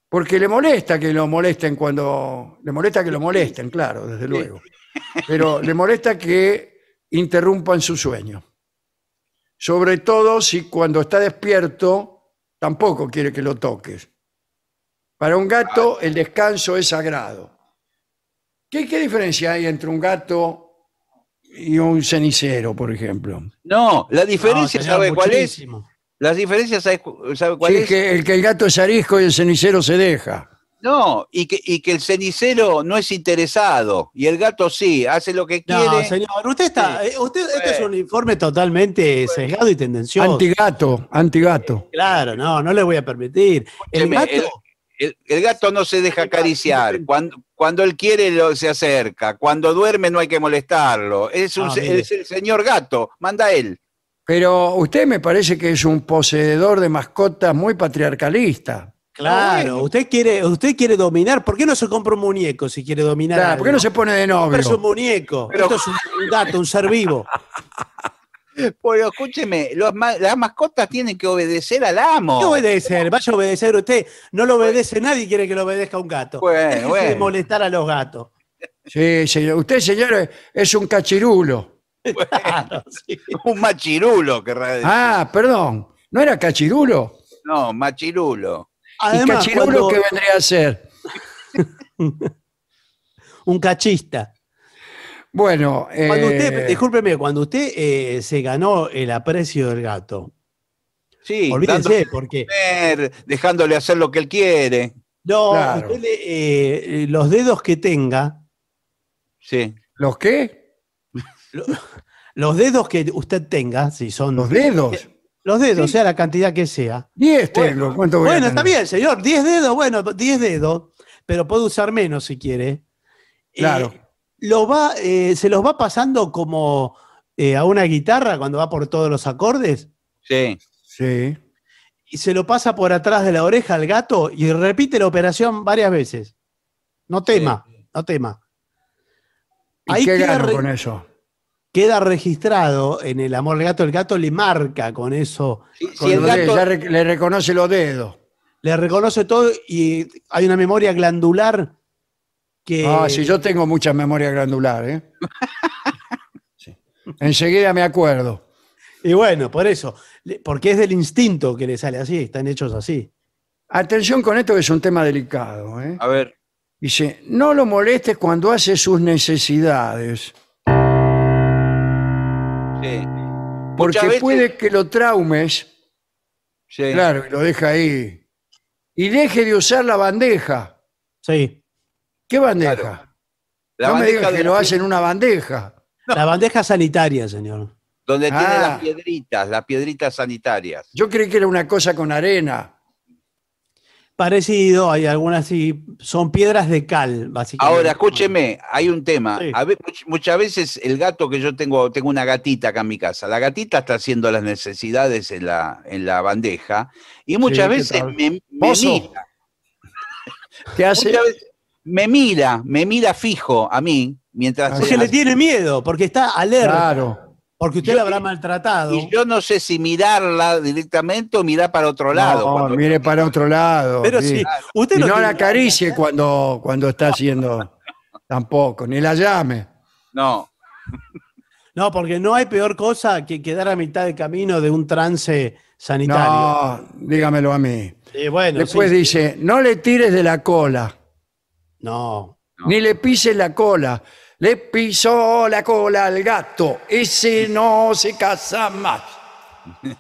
porque le molesta que lo molesten cuando... Le molesta que lo molesten, claro, desde luego. Pero le molesta que interrumpan su sueño. Sobre todo si cuando está despierto tampoco quiere que lo toques. Para un gato el descanso es sagrado. ¿Qué, qué diferencia hay entre un gato y un cenicero, por ejemplo. No, la diferencia, No, ¿sabe cuál es? Las diferencias, ¿sabe, sabe cuál Sí, es? que el que el gato es arisco y el cenicero se deja. No, y que, y que el cenicero no es interesado y el gato sí, hace lo que No, quiere. señor, usted está, Sí. eh, usted, este es un informe totalmente sesgado y tendencioso. Antigato, antigato. Claro, no, no le voy a permitir. El gato, el- El, el gato no se deja acariciar. Cuando, cuando él quiere, lo, se acerca. Cuando duerme, no hay que molestarlo. Es, un, Ah, es el señor gato. Manda él. Pero usted me parece que es un poseedor de mascotas muy patriarcalista. claro, bueno. usted quiere, usted quiere dominar. ¿Por qué no se compra un muñeco si quiere dominar? Claro, algo? ¿Por qué no se pone de Pero es un novio? muñeco. Pero- Esto es un, un gato, un ser vivo. <laughs> Pero escúcheme, los ma- las mascotas tienen que obedecer al amo. ¿Qué obedecer? Vaya a obedecer usted. No lo obedece nadie, quiere que lo obedezca un gato. Bueno, Déjese de bueno. molestar a los gatos. Sí, señor. Usted, señor, es un cachirulo. Claro, <laughs> sí. Un machirulo, querrá decir. Ah, perdón. ¿No era cachirulo? No, machirulo. ¿Y Además, cachirulo cuando- qué vendría a ser? <laughs> un cachista. Bueno, Cuando eh, usted, discúlpeme, cuando usted eh, se ganó el aprecio del gato, Sí, olvídese, dándole porque comer, dejándole hacer lo que él quiere. no, Claro. usted le- eh, los dedos que tenga, Sí. ¿los qué? los dedos que usted tenga, si son Los dedos. los dedos, sea la cantidad que sea. Diez tengo. ¿Cuánto voy a Bueno, está bien, señor, 10 dedos, bueno, 10 dedos, pero puede usar menos si quiere. Claro. Eh, lo va, eh, se los va pasando como eh, a una guitarra cuando va por todos los acordes Sí. Sí. y se lo pasa por atrás de la oreja al gato y repite la operación varias veces. No tema, no tema. ¿Y Ahí qué queda, gano con eso? queda registrado en el amor al gato, el gato le marca con eso, Sí, Con si el los dedos, gato, ya re- le reconoce los dedos. le reconoce todo y hay una memoria glandular que... Ah, sí, yo tengo mucha memoria glandular, ¿eh? <laughs> Sí. Enseguida me acuerdo. Y bueno, por eso, porque es del instinto que le sale así, están hechos así. Atención con esto que es un tema delicado, ¿eh? a ver, Dice, no lo molestes cuando hace sus necesidades, sí. porque veces- puede que lo traumes, Sí. claro, y lo deja ahí, y deje de usar la bandeja. Sí. ¿Qué bandeja? La no me bandeja digas de que lo pie- hace en una bandeja. La bandeja sanitaria, señor. Donde tiene Ah. las piedritas, las piedritas sanitarias. Yo creí que era una cosa con arena. Parecido, hay algunas sí, son piedras de cal, básicamente. Ahora, escúcheme, hay un tema. Sí. A ve- much- muchas veces el gato que yo tengo, tengo una gatita acá en mi casa. La gatita está haciendo las necesidades en la, en la bandeja y muchas ¿qué veces me, me mira. ¿Qué hace? muchas veces me mira, me mira fijo a mí mientras Ah, Porque le tiene miedo, porque está alerta, Claro. porque usted Yo- la habrá maltratado. y yo no sé si mirarla directamente o mirar para otro lado. No, mire para otro lado. Pero sí. sí, usted Y no tiene la acaricie cuando, cuando está haciendo <laughs> tampoco, ni la llame. no. <laughs> No, porque no hay peor cosa que quedar a mitad de camino de un trance sanitario. No, dígamelo a mí. Eh, bueno, Después sí, dice, no le tires de la cola, No. No. ni le pises la cola. Le pisó la cola al gato, ese no se casa más. <laughs>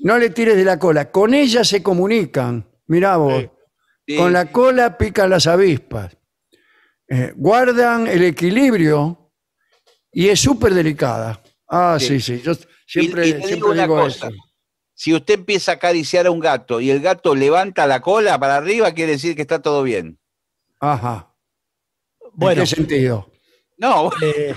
No le tires de la cola, con ella se comunican. Mirá vos, Sí. Sí, con la cola pican las avispas. Eh, guardan el equilibrio y es súper delicada. Ah, sí, Sí. sí, yo siempre, y te digo siempre una digo cosa. eso. Si usted empieza a acariciar a un gato y el gato levanta la cola para arriba, quiere decir que está todo bien. Ajá. Bueno, ¿En qué sentido? No, eh,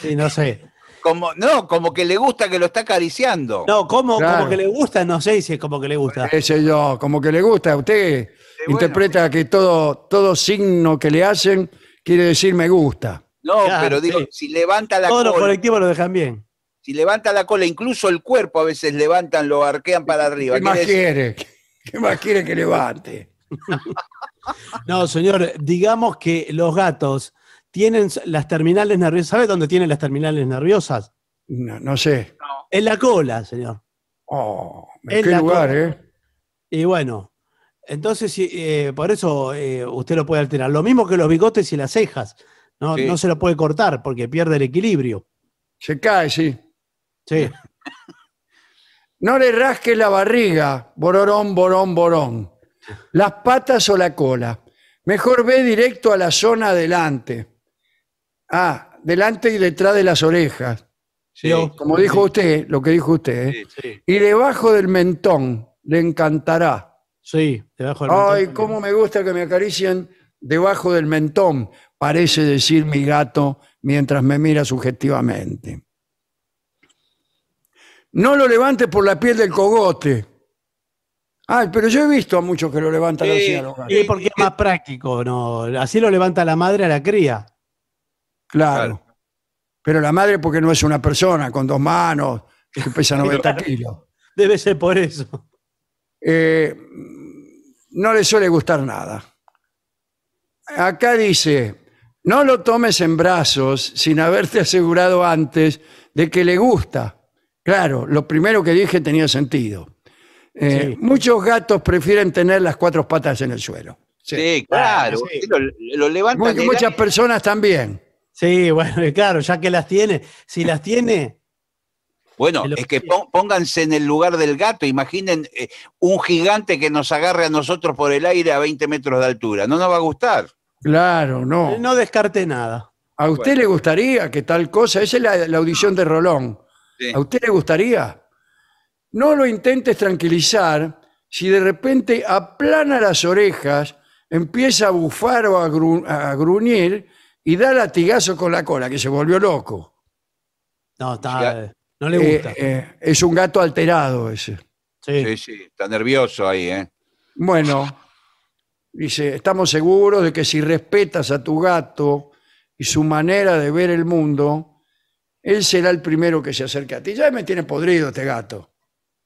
sí, no sé. como, no, como que le gusta que lo está acariciando. No, como, Claro. como que le gusta, no sé si es como que le gusta. Sé yo, como que le gusta. Usted interpreta que todo, todo signo que le hacen quiere decir me gusta. No, Claro, pero digo, sí. si levanta la Todos los cola, colectivos lo dejan bien. Si levanta la cola, incluso el cuerpo a veces levantan, lo arquean para arriba. ¿Qué más Quiere decir- quiere? ¿Qué más quiere que levante? <laughs> No, señor, digamos que los gatos tienen las terminales nerviosas. ¿Sabe dónde tienen las terminales nerviosas? No, no sé. En la cola, señor. Oh, En ¿en qué lugar, cola. eh? Y bueno, entonces eh, por eso eh, usted lo puede alterar. Lo mismo que los bigotes y las cejas. No, Sí. no se lo puede cortar porque pierde el equilibrio. Se cae, sí. Sí. <laughs> No le rasques la barriga, bororón, borón, borón. Las patas o la cola. Mejor ve directo a la zona adelante. Ah, delante y detrás de las orejas. Sí, Como dijo usted, lo que dijo usted. ¿eh? sí. Sí. Y debajo del mentón. Le encantará. Sí, debajo del Ay, mentón. cómo me gusta que me acaricien debajo del mentón. Parece decir mi gato mientras me mira sugestivamente. No lo levante por la piel del cogote. Ay, pero yo he visto a muchos que lo levantan Sí, así a los gatos. Sí, porque es más práctico, ¿no? Así lo levanta la madre a la cría. Claro. Pero la madre porque no es una persona con dos manos que pesa 90 kilos. Debe ser por eso. Eh, no le suele gustar nada. Acá dice, no lo tomes en brazos sin haberte asegurado antes de que le gusta. Claro, lo primero que dije tenía sentido. Eh, Sí. Muchos gatos prefieren tener las cuatro patas en el suelo. Sí. Sí, claro. sí. Lo, lo levantan muchas personas también. Sí, bueno, claro, ya que las tiene, si las tiene, Bueno, Es que pónganse en el lugar del gato. Imaginen eh, un gigante que nos agarre a nosotros por el aire a 20 metros de altura. No nos va a gustar. Claro, no. no descarte nada. ¿A usted le gustaría que tal cosa? Esa es la, la audición de Rolón. Sí. ¿A usted le gustaría? No lo intentes tranquilizar si de repente aplana las orejas, empieza a bufar o a, gru- a gruñir y da latigazo con la cola, que se volvió loco. No, está, Ya. no le Eh, gusta. eh, es un gato alterado ese. sí. Sí, sí, está nervioso ahí, ¿eh? Bueno, dice, estamos seguros de que si respetas a tu gato y su manera de ver el mundo, él será el primero que se acerque a ti. Ya me tiene podrido este gato.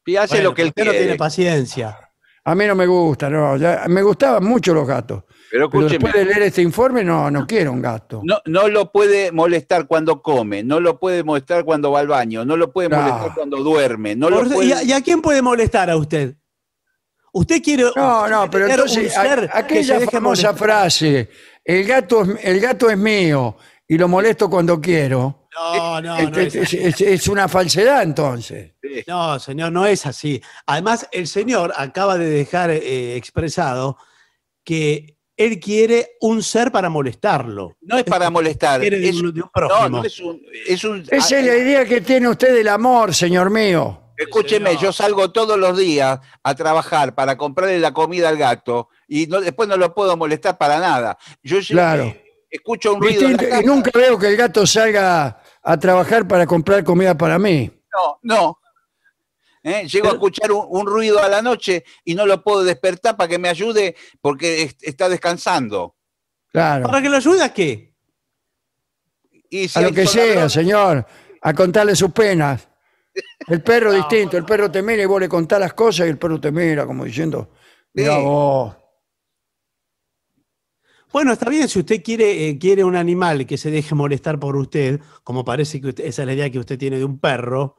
Y hace Bueno, lo que él usted no quiere. tiene paciencia. A mí no me gusta, no. ya- me gustaban mucho los gatos. pero Pero escúcheme, después de leer este informe, no, no quiero un gato. no, no lo puede molestar cuando come, no lo puede molestar cuando va al baño, no lo puede No. molestar cuando duerme, no lo Por- puede... ¿y, a, y a quién puede molestar a usted? Usted quiere No, no, pero tener entonces a- aquella famosa molestar. frase, el gato, es- el gato es mío y lo molesto cuando quiero, No, no, no es, es es- es- es una falsedad entonces. Sí. No, señor, no es así. Además, el señor acaba de dejar eh, expresado que él quiere un ser para molestarlo. No es para molestar, Quiere de es, un, de un no, prójimo. no es un... Es un Esa ah, es la idea que tiene usted del amor, señor mío. Escúcheme, Señor. yo salgo todos los días a trabajar para comprarle la comida al gato y no, después no lo puedo molestar para nada. Yo Claro. escucho un ruido en la Distinto- casa. y nunca veo que el gato salga a trabajar para comprar comida para mí. No, no. ¿Eh? Llego a escuchar un, un ruido a la noche y no lo puedo despertar para que me ayude porque es- está descansando. Claro. ¿Para que lo ayude a qué? Y si A lo que sea, señor, a contarle sus penas. El perro <laughs> distinto, el perro te mira y vos le contás las cosas y el perro te mira como diciendo, mira Sí. vos. Bueno, está bien, si usted quiere, eh, quiere un animal que se deje molestar por usted, como parece que usted- esa es la idea que usted tiene de un perro,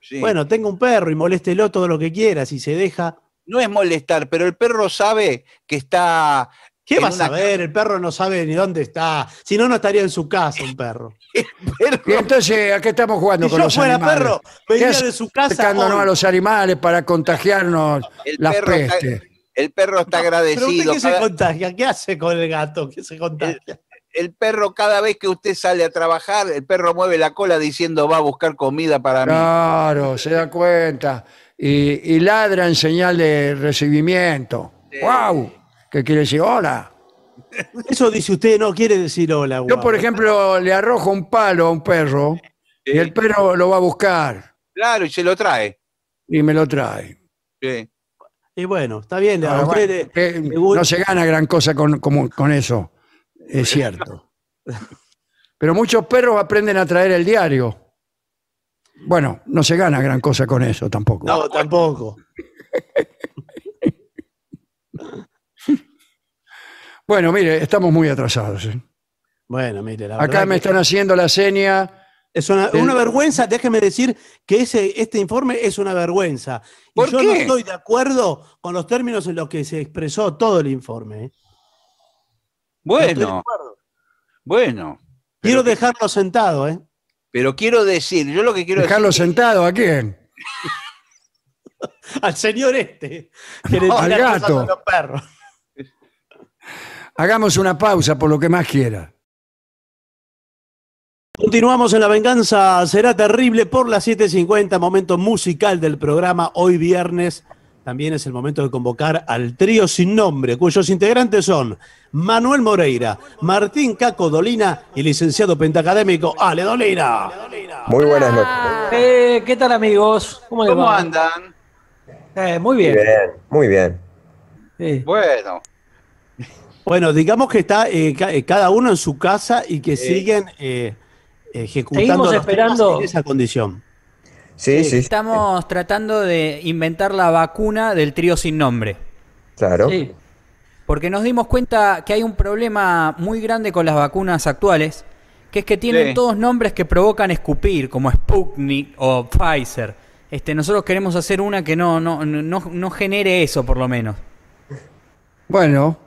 Sí. bueno, tenga un perro y moléstelo todo lo que quiera, si se deja. No es molestar, pero el perro sabe que está. ¿Qué va a saber? El perro no sabe ni dónde está. Si no, no estaría en su casa un perro. <laughs> perro- Y entonces, ¿a qué estamos jugando Si con yo los fuera animales? perro, ¿Qué venía de su casa. Acercándonos hoy. a los animales para contagiarnos El las perro está- pestes. El perro está agradecido. usted qué se cada- contagia, ¿qué hace con el gato que se contagia? el perro, cada vez que usted sale a trabajar, el perro mueve la cola diciendo va a buscar comida para mí. Claro, se da cuenta. Y, y ladra en señal de recibimiento. ¡Wow! ¿Qué quiere decir? Hola. Eso dice usted, no quiere decir hola. Yo, guau. por ejemplo, le arrojo un palo a un perro y Sí. el perro lo va a buscar Claro, y se lo trae. y me lo trae. Sí. Y bueno, está bien. a Ahora, usted bueno, le- que le gusta- no se gana gran cosa con, eso, es cierto. Pero muchos perros aprenden a traer el diario. Bueno, no se gana gran cosa con eso tampoco. No, tampoco. Bueno, mire, estamos muy atrasados. ¿eh? Bueno, mire, la Acá me que están haciendo la seña. Es una, el- vergüenza. Déjeme decir que ese, este informe es una vergüenza. Y ¿Por yo no estoy de acuerdo con los términos en los que se expresó todo el informe. ¿eh? No Bueno, bueno. Quiero dejarlo sentado, ¿eh? Pero quiero decir, yo lo que quiero ¿Dejarlo decir. sentado a quién? <laughs> Al señor este. Que No, al gato. a los perros. Hagamos una pausa por lo que más quiera. Continuamos en La Venganza Será Terrible por las 7.50, momento musical del programa. Hoy viernes también es el momento de convocar al trío sin nombre, cuyos integrantes son Manuel Moreira, Martín Caco Dolina y licenciado pentacadémico Ale Dolina. Muy buenas noches. Eh, ¿Qué tal amigos? ¿Cómo, les ¿Cómo va? andan? Eh, muy Muy bien. bien, muy bien. Sí. Bueno, Bueno, digamos que está eh, ca- cada uno en su casa y que siguen eh, ejecutando esperando. en esa condición. Sí, sí, sí, Estamos tratando de inventar la vacuna del trío sin nombre. claro. Sí. Porque nos dimos cuenta que hay un problema muy grande con las vacunas actuales, que es que tienen Sí. todos nombres que provocan escupir, como Sputnik o Pfizer. Este, nosotros queremos hacer una que no, no, no, no genere eso, por lo menos. Bueno,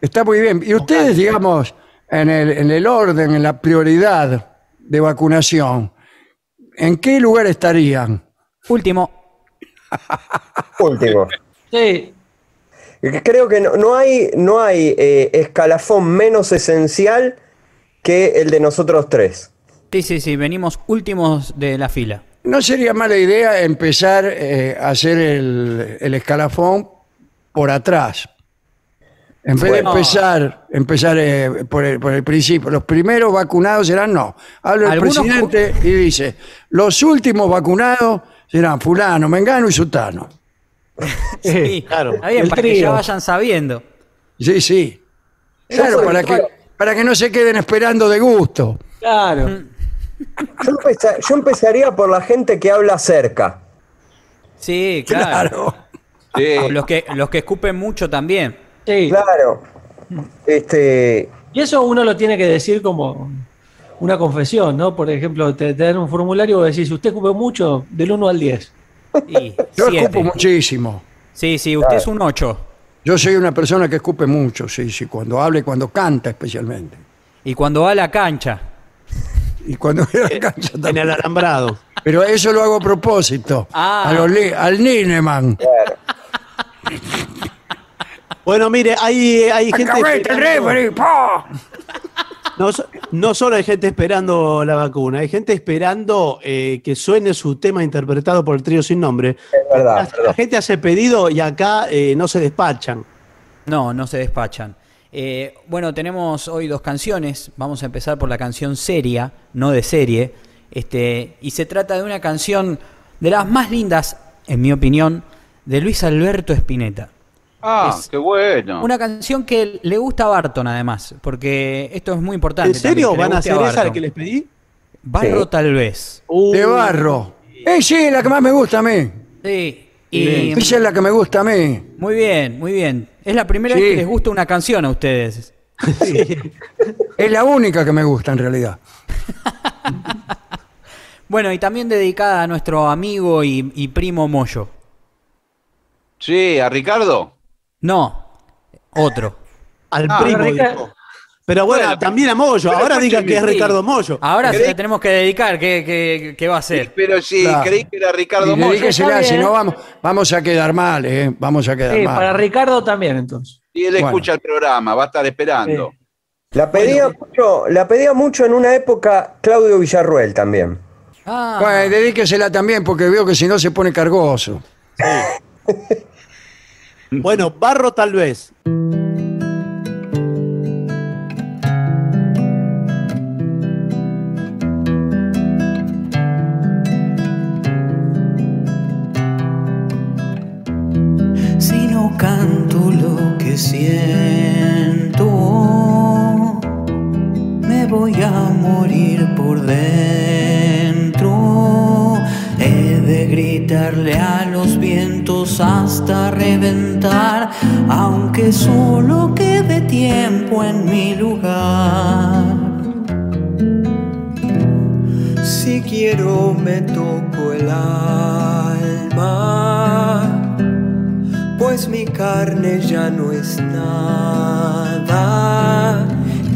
está muy bien. Y ustedes, digamos, en el, en el orden, en la prioridad de vacunación, ¿en qué lugar estarían? Último, <laughs> Último. Sí. Creo que no, no hay, no hay eh, escalafón menos esencial que el de nosotros tres. sí, sí, sí, venimos últimos de la fila. ¿No sería mala idea empezar eh, a hacer el, el escalafón por atrás? En vez Bueno. de empezar, empezar eh, por, el, por el principio, los primeros vacunados serán no. Habla el Algunos presidente y dice, los últimos vacunados serán fulano, mengano y sutano. <laughs> Sí, claro. Está bien, El para que trío. ya vayan sabiendo. Sí, sí. Eso Claro, fue para que, para que no se queden esperando de gusto. Claro. Yo, empeza- yo empezaría por la gente que habla cerca. Sí, claro. Claro. sí. Los que, los que escupen mucho también. Sí. Claro. Este, Y eso uno lo tiene que decir como una confesión, ¿no? Por ejemplo, te, te dan un formulario y decís, si usted ocupa mucho, del 1 al 10. Y <laughs> Yo siete. escupo muchísimo. Sí, sí, usted es un 8. Yo soy una persona que escupe mucho, sí, sí, cuando habla y cuando canta especialmente. Y cuando va a la cancha. Y cuando voy a la <laughs> cancha En también. el alambrado. Pero eso lo hago a propósito. Ah. A los li- al Nineman. Bueno, mire, hay, hay gente. Referee. No, no solo hay gente esperando la vacuna, hay gente esperando eh, que suene su tema interpretado por el trío sin nombre. es verdad, La, gente hace pedido y acá eh, no se despachan. No, no se despachan. Eh, bueno, tenemos hoy dos canciones. Vamos a empezar por la canción seria, no de serie. Este, y se trata de una canción de las más lindas, en mi opinión, de Luis Alberto Spinetta. Ah, Es qué bueno. Una canción que le gusta a Barton, además, porque esto es muy importante. ¿En serio van a hacer esa la que les pedí? Barro Sí. tal vez. De barro. Eh, sí, la que más me gusta a mí. Sí. Y Esa es la que me gusta a mí. muy bien, muy bien. Es la primera Sí. vez que les gusta una canción a ustedes. <laughs> Es la única que me gusta en realidad. <laughs> Bueno, y también dedicada a nuestro amigo y, y primo Moyo. Sí, a Ricardo. No, otro. Al Ah, primo. Rica- dijo. Pero bueno, Bueno, también a Moyo. Ahora diga que es Ricardo Moyo. Ahora se la tenemos que dedicar. ¿Qué, qué- qué va a hacer? Pero sí, Claro. creí que era Ricardo Y Moyo. dedíquesela, Está si no vamos, vamos a quedar mal, ¿eh? Vamos a quedar Sí, mal. para Ricardo también, entonces. Y él Bueno. escucha el programa, va a estar esperando. Sí. La pedía, mucho, la pedía mucho en una época Claudio Villarruel también. Ah, Bueno, dedíquesela también porque veo que si no se pone cargoso. <laughs> <laughs> Bueno, barro tal vez. si no canto lo que siento, me voy a morir por dentro. Gritarle a los vientos hasta reventar, aunque solo quede tiempo en mi lugar. Si quiero me toco el alma, pues mi carne ya no es nada.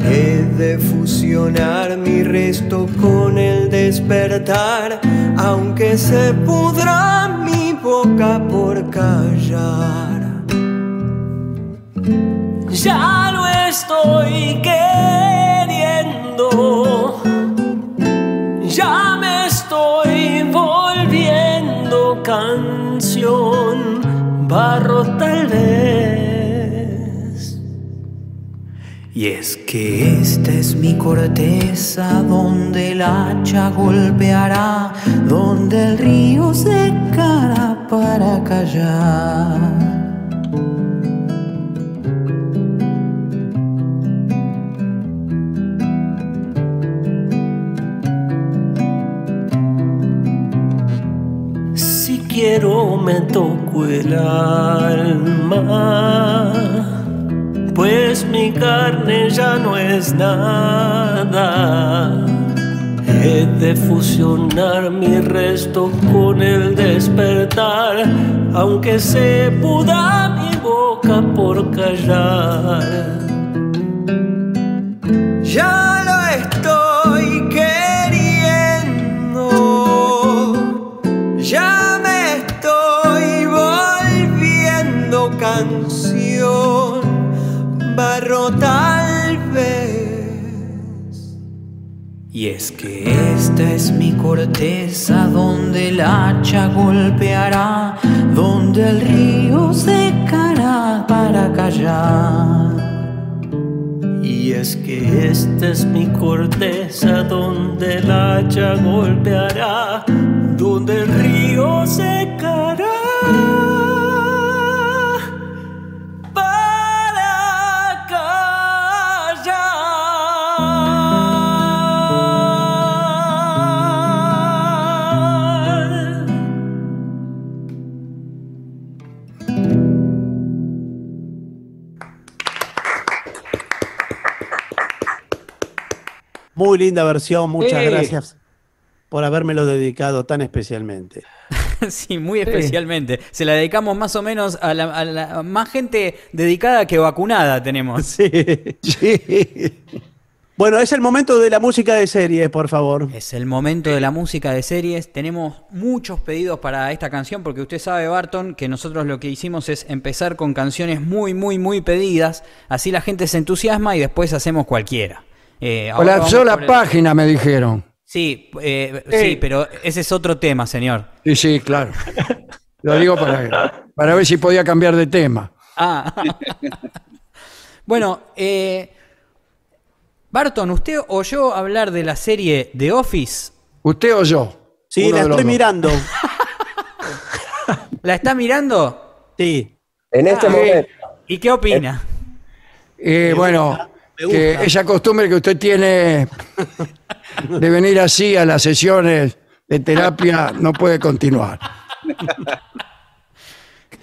He de fusionar mi resto con el despertar, aunque se pudra mi boca por callar. Ya lo estoy queriendo, ya me estoy volviendo canción, barro tal vez. Y es que esta es mi corteza donde el hacha golpeará, donde el río secará para callar. Si quiero me toco el alma, pues mi carne ya no es nada. He de fusionar mi resto con el despertar, aunque se puda mi boca por callar. Ya Y es que esta es mi corteza donde el hacha golpeará, donde el río secará para callar. Y es que esta es mi corteza donde el hacha golpeará, donde el río secará. Muy linda versión, muchas Sí. gracias por habérmelo dedicado tan especialmente. <laughs> Sí, muy especialmente. Se la dedicamos más o menos a la, a la- más gente dedicada que vacunada tenemos. <laughs> Sí. Bueno, es el momento de la música de serie, por favor. Es el momento de la música de series. Tenemos muchos pedidos para esta canción porque usted sabe, Barton, que nosotros lo que hicimos es empezar con canciones muy, muy, muy pedidas. Así la gente se entusiasma y después hacemos cualquiera. Eh, Colapsó la el- página, me dijeron. Sí, eh, sí, pero ese es otro tema, señor. Sí, sí, claro. Lo digo para, para ver si podía cambiar de tema. Ah. <laughs> bueno, eh, Barton, ¿usted oyó hablar de la serie The Office? ¿Usted o yo? Sí, Uno la estoy dos. mirando. ¿La está mirando? Sí. En este Ah, momento. ¿Y qué opina? Eh, bueno, que esa costumbre que usted tiene <laughs> de venir así a las sesiones de terapia no puede continuar.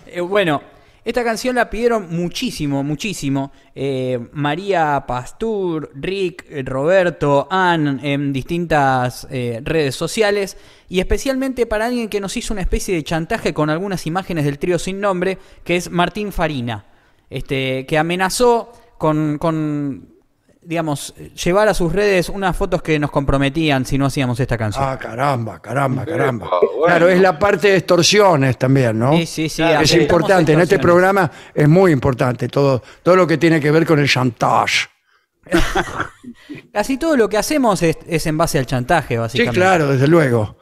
Eh, bueno, esta canción la pidieron muchísimo, muchísimo. Eh, María Pastur, Rick, eh, Roberto, Ann en distintas eh, redes sociales. Y especialmente para alguien que nos hizo una especie de chantaje con algunas imágenes del trío sin nombre, que es Martín Farina. Este, que amenazó con, con, digamos, llevar a sus redes unas fotos que nos comprometían si no hacíamos esta canción. Ah, caramba, caramba, caramba. bueno. Claro, es la parte de extorsiones también, ¿no? Sí, sí, sí, es importante. En este programa es muy importante todo, todo lo que tiene que ver con el chantage. <laughs> Casi todo lo que hacemos es, es en base al chantaje, Sí, básicamente. claro, desde luego.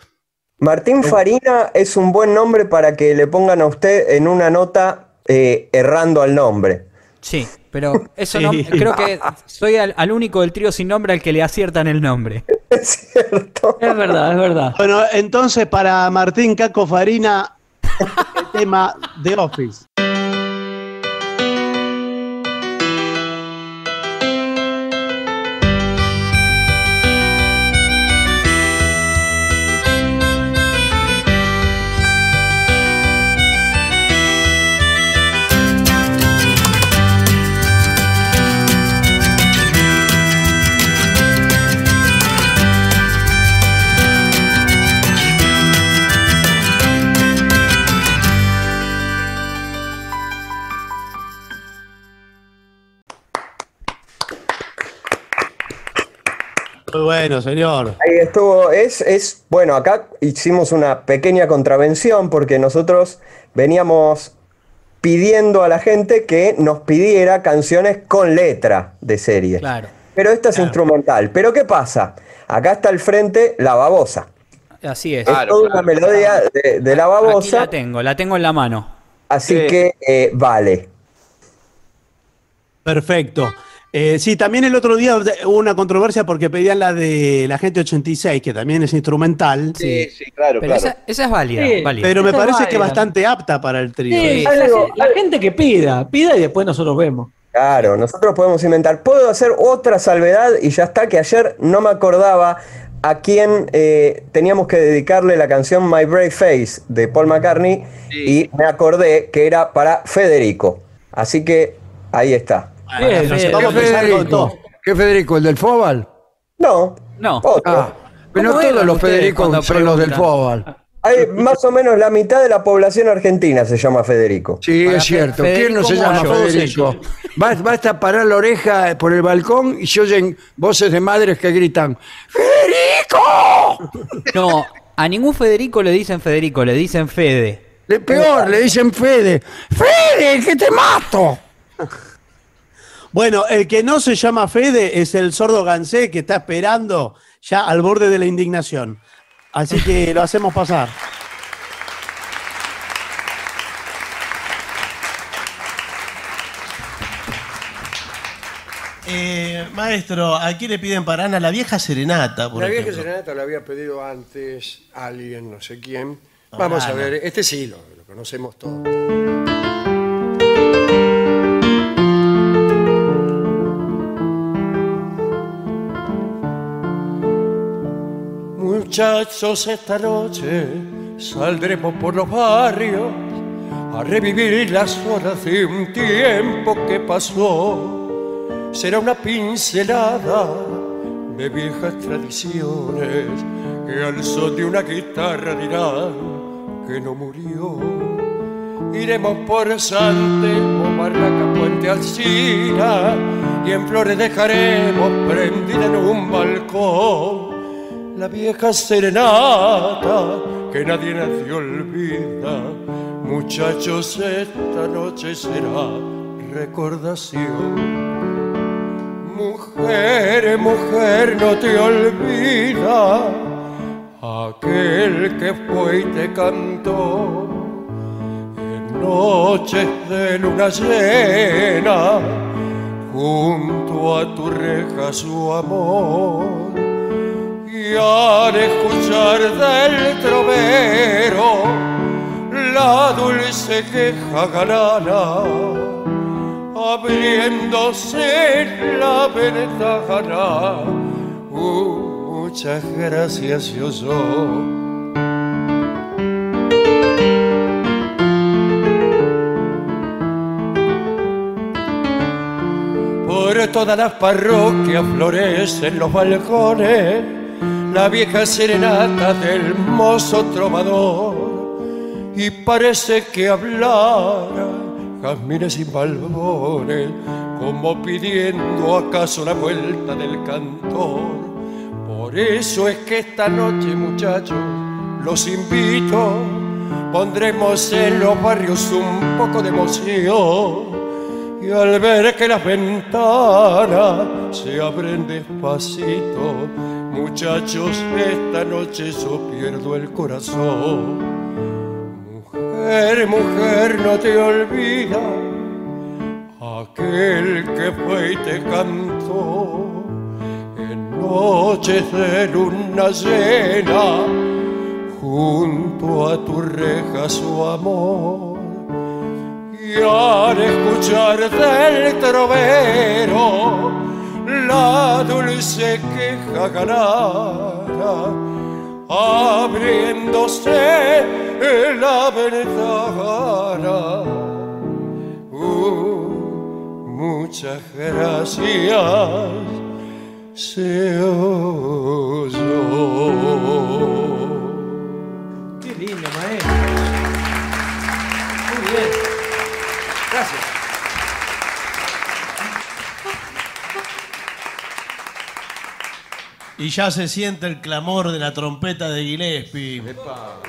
Martín Farina es un buen nombre para que le pongan a usted en una nota eh, errando al nombre. Sí, pero <laughs> eso Sí. no. Creo que soy al, al único del trío sin nombre al que le aciertan el nombre. <laughs> Es cierto. Es verdad, es verdad. Bueno, entonces para Martín Caco Farina, <laughs> el tema The Office. Muy bueno, señor. Ahí estuvo, es, es, bueno, acá hicimos una pequeña contravención porque nosotros veníamos pidiendo a la gente que nos pidiera canciones con letra de serie. Claro. Pero esta es instrumental. Pero ¿qué pasa? Acá está al frente la babosa. Así es. Es Claro, toda claro, una melodía de, de la Aquí babosa, la tengo, la tengo en la mano. así Sí. que eh, vale. Perfecto. Eh, sí, también el otro día hubo una controversia porque pedían la de la gente 86, que también es instrumental. Sí, sí, claro, Pero claro. esa, esa es válida. Sí, válida. Pero me Esa parece es que bastante apta para el trío. Sí, la, gente que pida, pida y después nosotros vemos. Claro, nosotros podemos inventar. Puedo hacer otra salvedad y ya está, que ayer no me acordaba a quién eh, teníamos que dedicarle la canción My Brave Face de Paul McCartney Sí. y me acordé que era para Federico. Así que ahí está. Bien, vamos a ¿Qué empezar con todo. Federico? ¿Qué Federico? ¿El del Fobal? No, No. otro. Ah, pero no ¿Cómo todos los Federicos son los del? Fobal. Hay más o menos la mitad de la población argentina se llama Federico. Sí, Para es cierto. ¿Quién no se llama. Federico? Ba- Basta parar la oreja por el balcón y se oyen voces de madres que gritan ¡Federico! No, a ningún Federico le dicen Federico, le dicen Fede. Le peor, le dicen Fede. ¡Fede, que te mato! Bueno, el que no se llama Fede es el sordo Gansé que está esperando ya al borde de la indignación. Así que lo hacemos pasar. Eh, maestro, ¿a quién le piden para Ana? La vieja serenata, por La vieja ejemplo. serenata la había pedido antes alguien, no sé quién. Vamos a Ana. ver, este sí lo, lo conocemos todos. Muchachos, esta noche saldremos por los barrios a revivir las horas de un tiempo que pasó. Será una pincelada de viejas tradiciones que al son de una guitarra dirán que no murió. Iremos por Sante o Barraca Puente Alcina y en flores dejaremos prendida en un balcón la vieja serenata que nadie nadie olvida. Muchachos, esta noche será recordación. Mujer, mujer, no te olvida aquel que fue y te cantó en noches de luna llena junto a tu reja su amor y al escuchar del trovero la dulce queja galana abriéndose la ventana. Uh, muchas gracias, yo soy. Por todas las parroquias florecen los balcones, la vieja serenata del mozo trovador. Y parece que hablara jazmines y balbones, como pidiendo acaso la vuelta del cantor. Por eso es que esta noche, muchachos, los invito, pondremos en los barrios un poco de emoción. Y al ver que las ventanas se abren despacito, muchachos, esta noche yo pierdo el corazón. Mujer, mujer, no te olvidas aquel que fue y te cantó en noches de luna llena junto a tu reja su amor y al escuchar del trovero la dulce queja ganara abriéndose la ventana. Uh, muchas gracias, se oyó. Y ya se siente el clamor de la trompeta de Gillespie. Epa.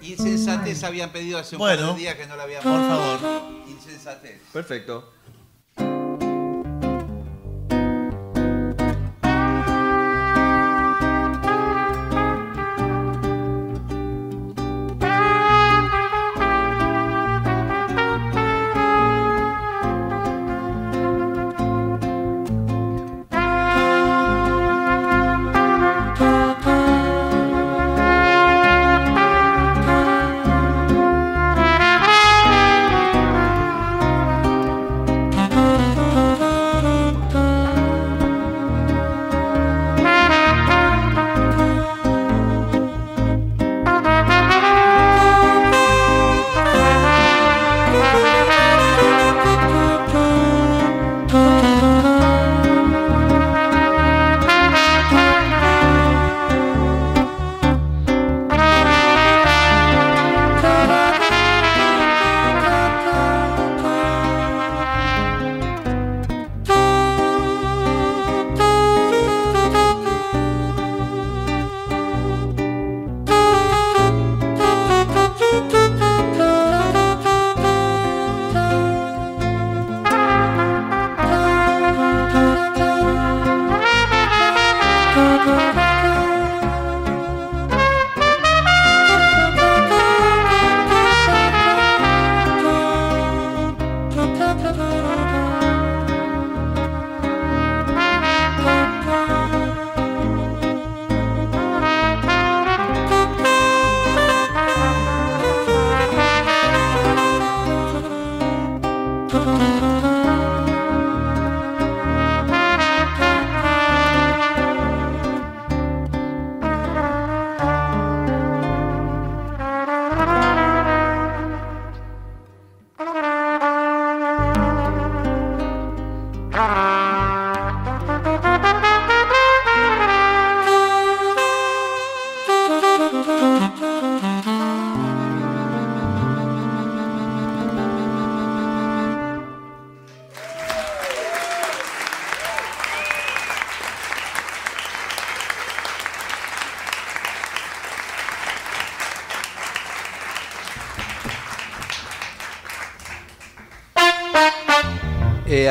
Insensatez habían pedido hace un bueno, par de días que no la habían. Por favor. Insensatez. Perfecto.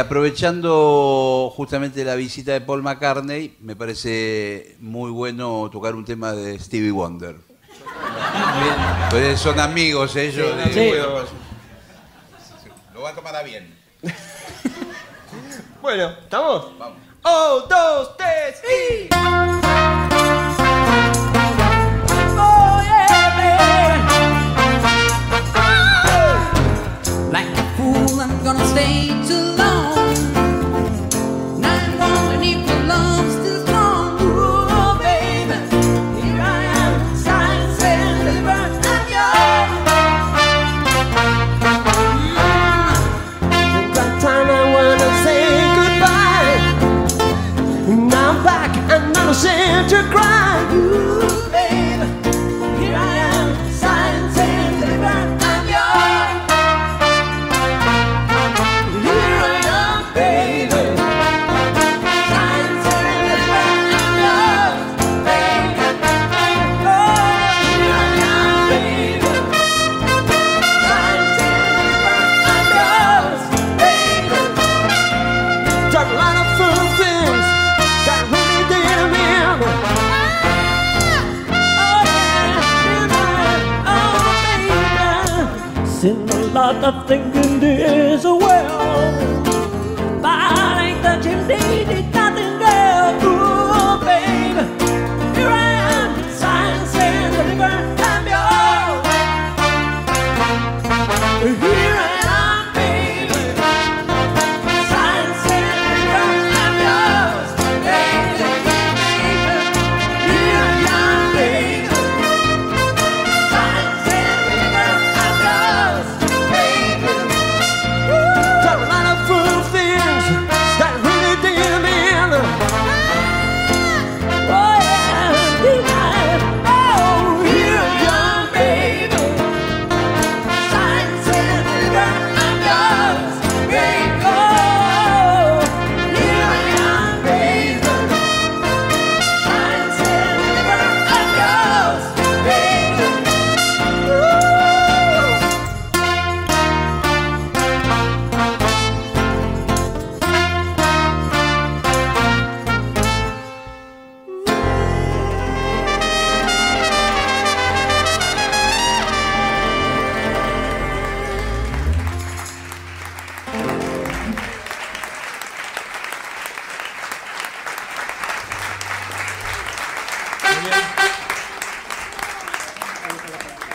aprovechando justamente la visita de Paul McCartney, me parece muy bueno tocar un tema de Stevie Wonder. Son amigos ellos. Lo va a tomar a bien. bueno, ¿estamos?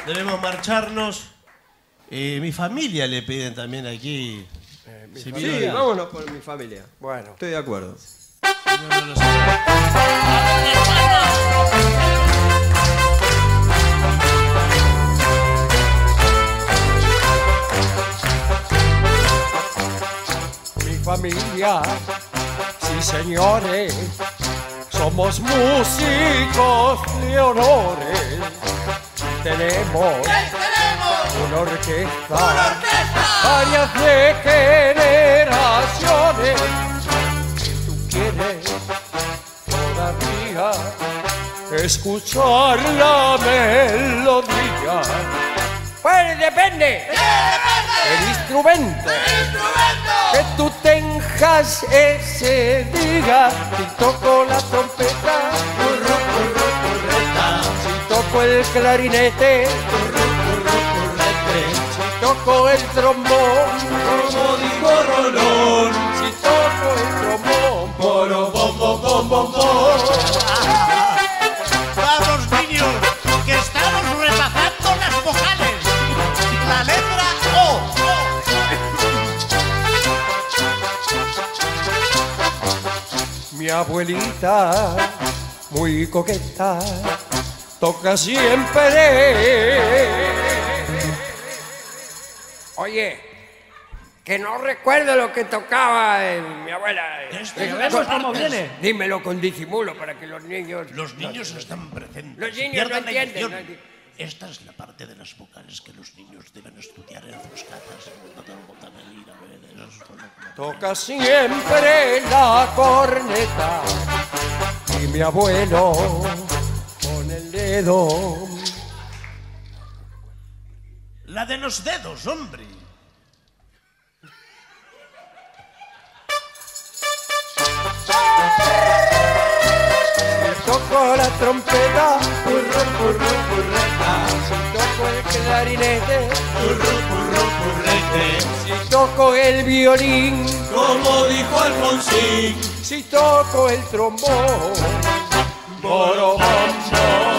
Debemos marcharnos. Eh, mi familia le piden también aquí. mi si familia. vino- Sí, vámonos con mi familia. Bueno. Estoy de acuerdo. no, no. Mi familia, sí señores, somos músicos de honores. Tenemos una orquesta, varias de generaciones. Si tú quieres todavía escuchar la melodía, pues depende. El instrumento. Que tú tengas ese día. Si toco la trompeta, si toco el clarinete, si toco el trombón, como dijo Rolón, si toco el trombón, poro, bom, bom, bom, bom, bom. Vamos, niños, que estamos repasando las vocales. La letra O. Mi abuelita, muy coqueta, toca siempre. Oye, que no recuerdo lo que tocaba eh, mi abuela. Este, Eh, con- cómo viene. Dímelo con disimulo para que los niños... Los niños están presentes. Los niños Pierdan no la entienden, no. Esta es la parte de las vocales que los niños deben estudiar en sus casas. Toca siempre la corneta y mi abuelo dedo. La de los dedos, hombre. Si toco la trompeta, purru, purru, purreta. Si toco el clarinete, purru, purru, purrete. Si toco el violín, como dijo Alfonsín. Si toco el trombón, boro, bom, bom.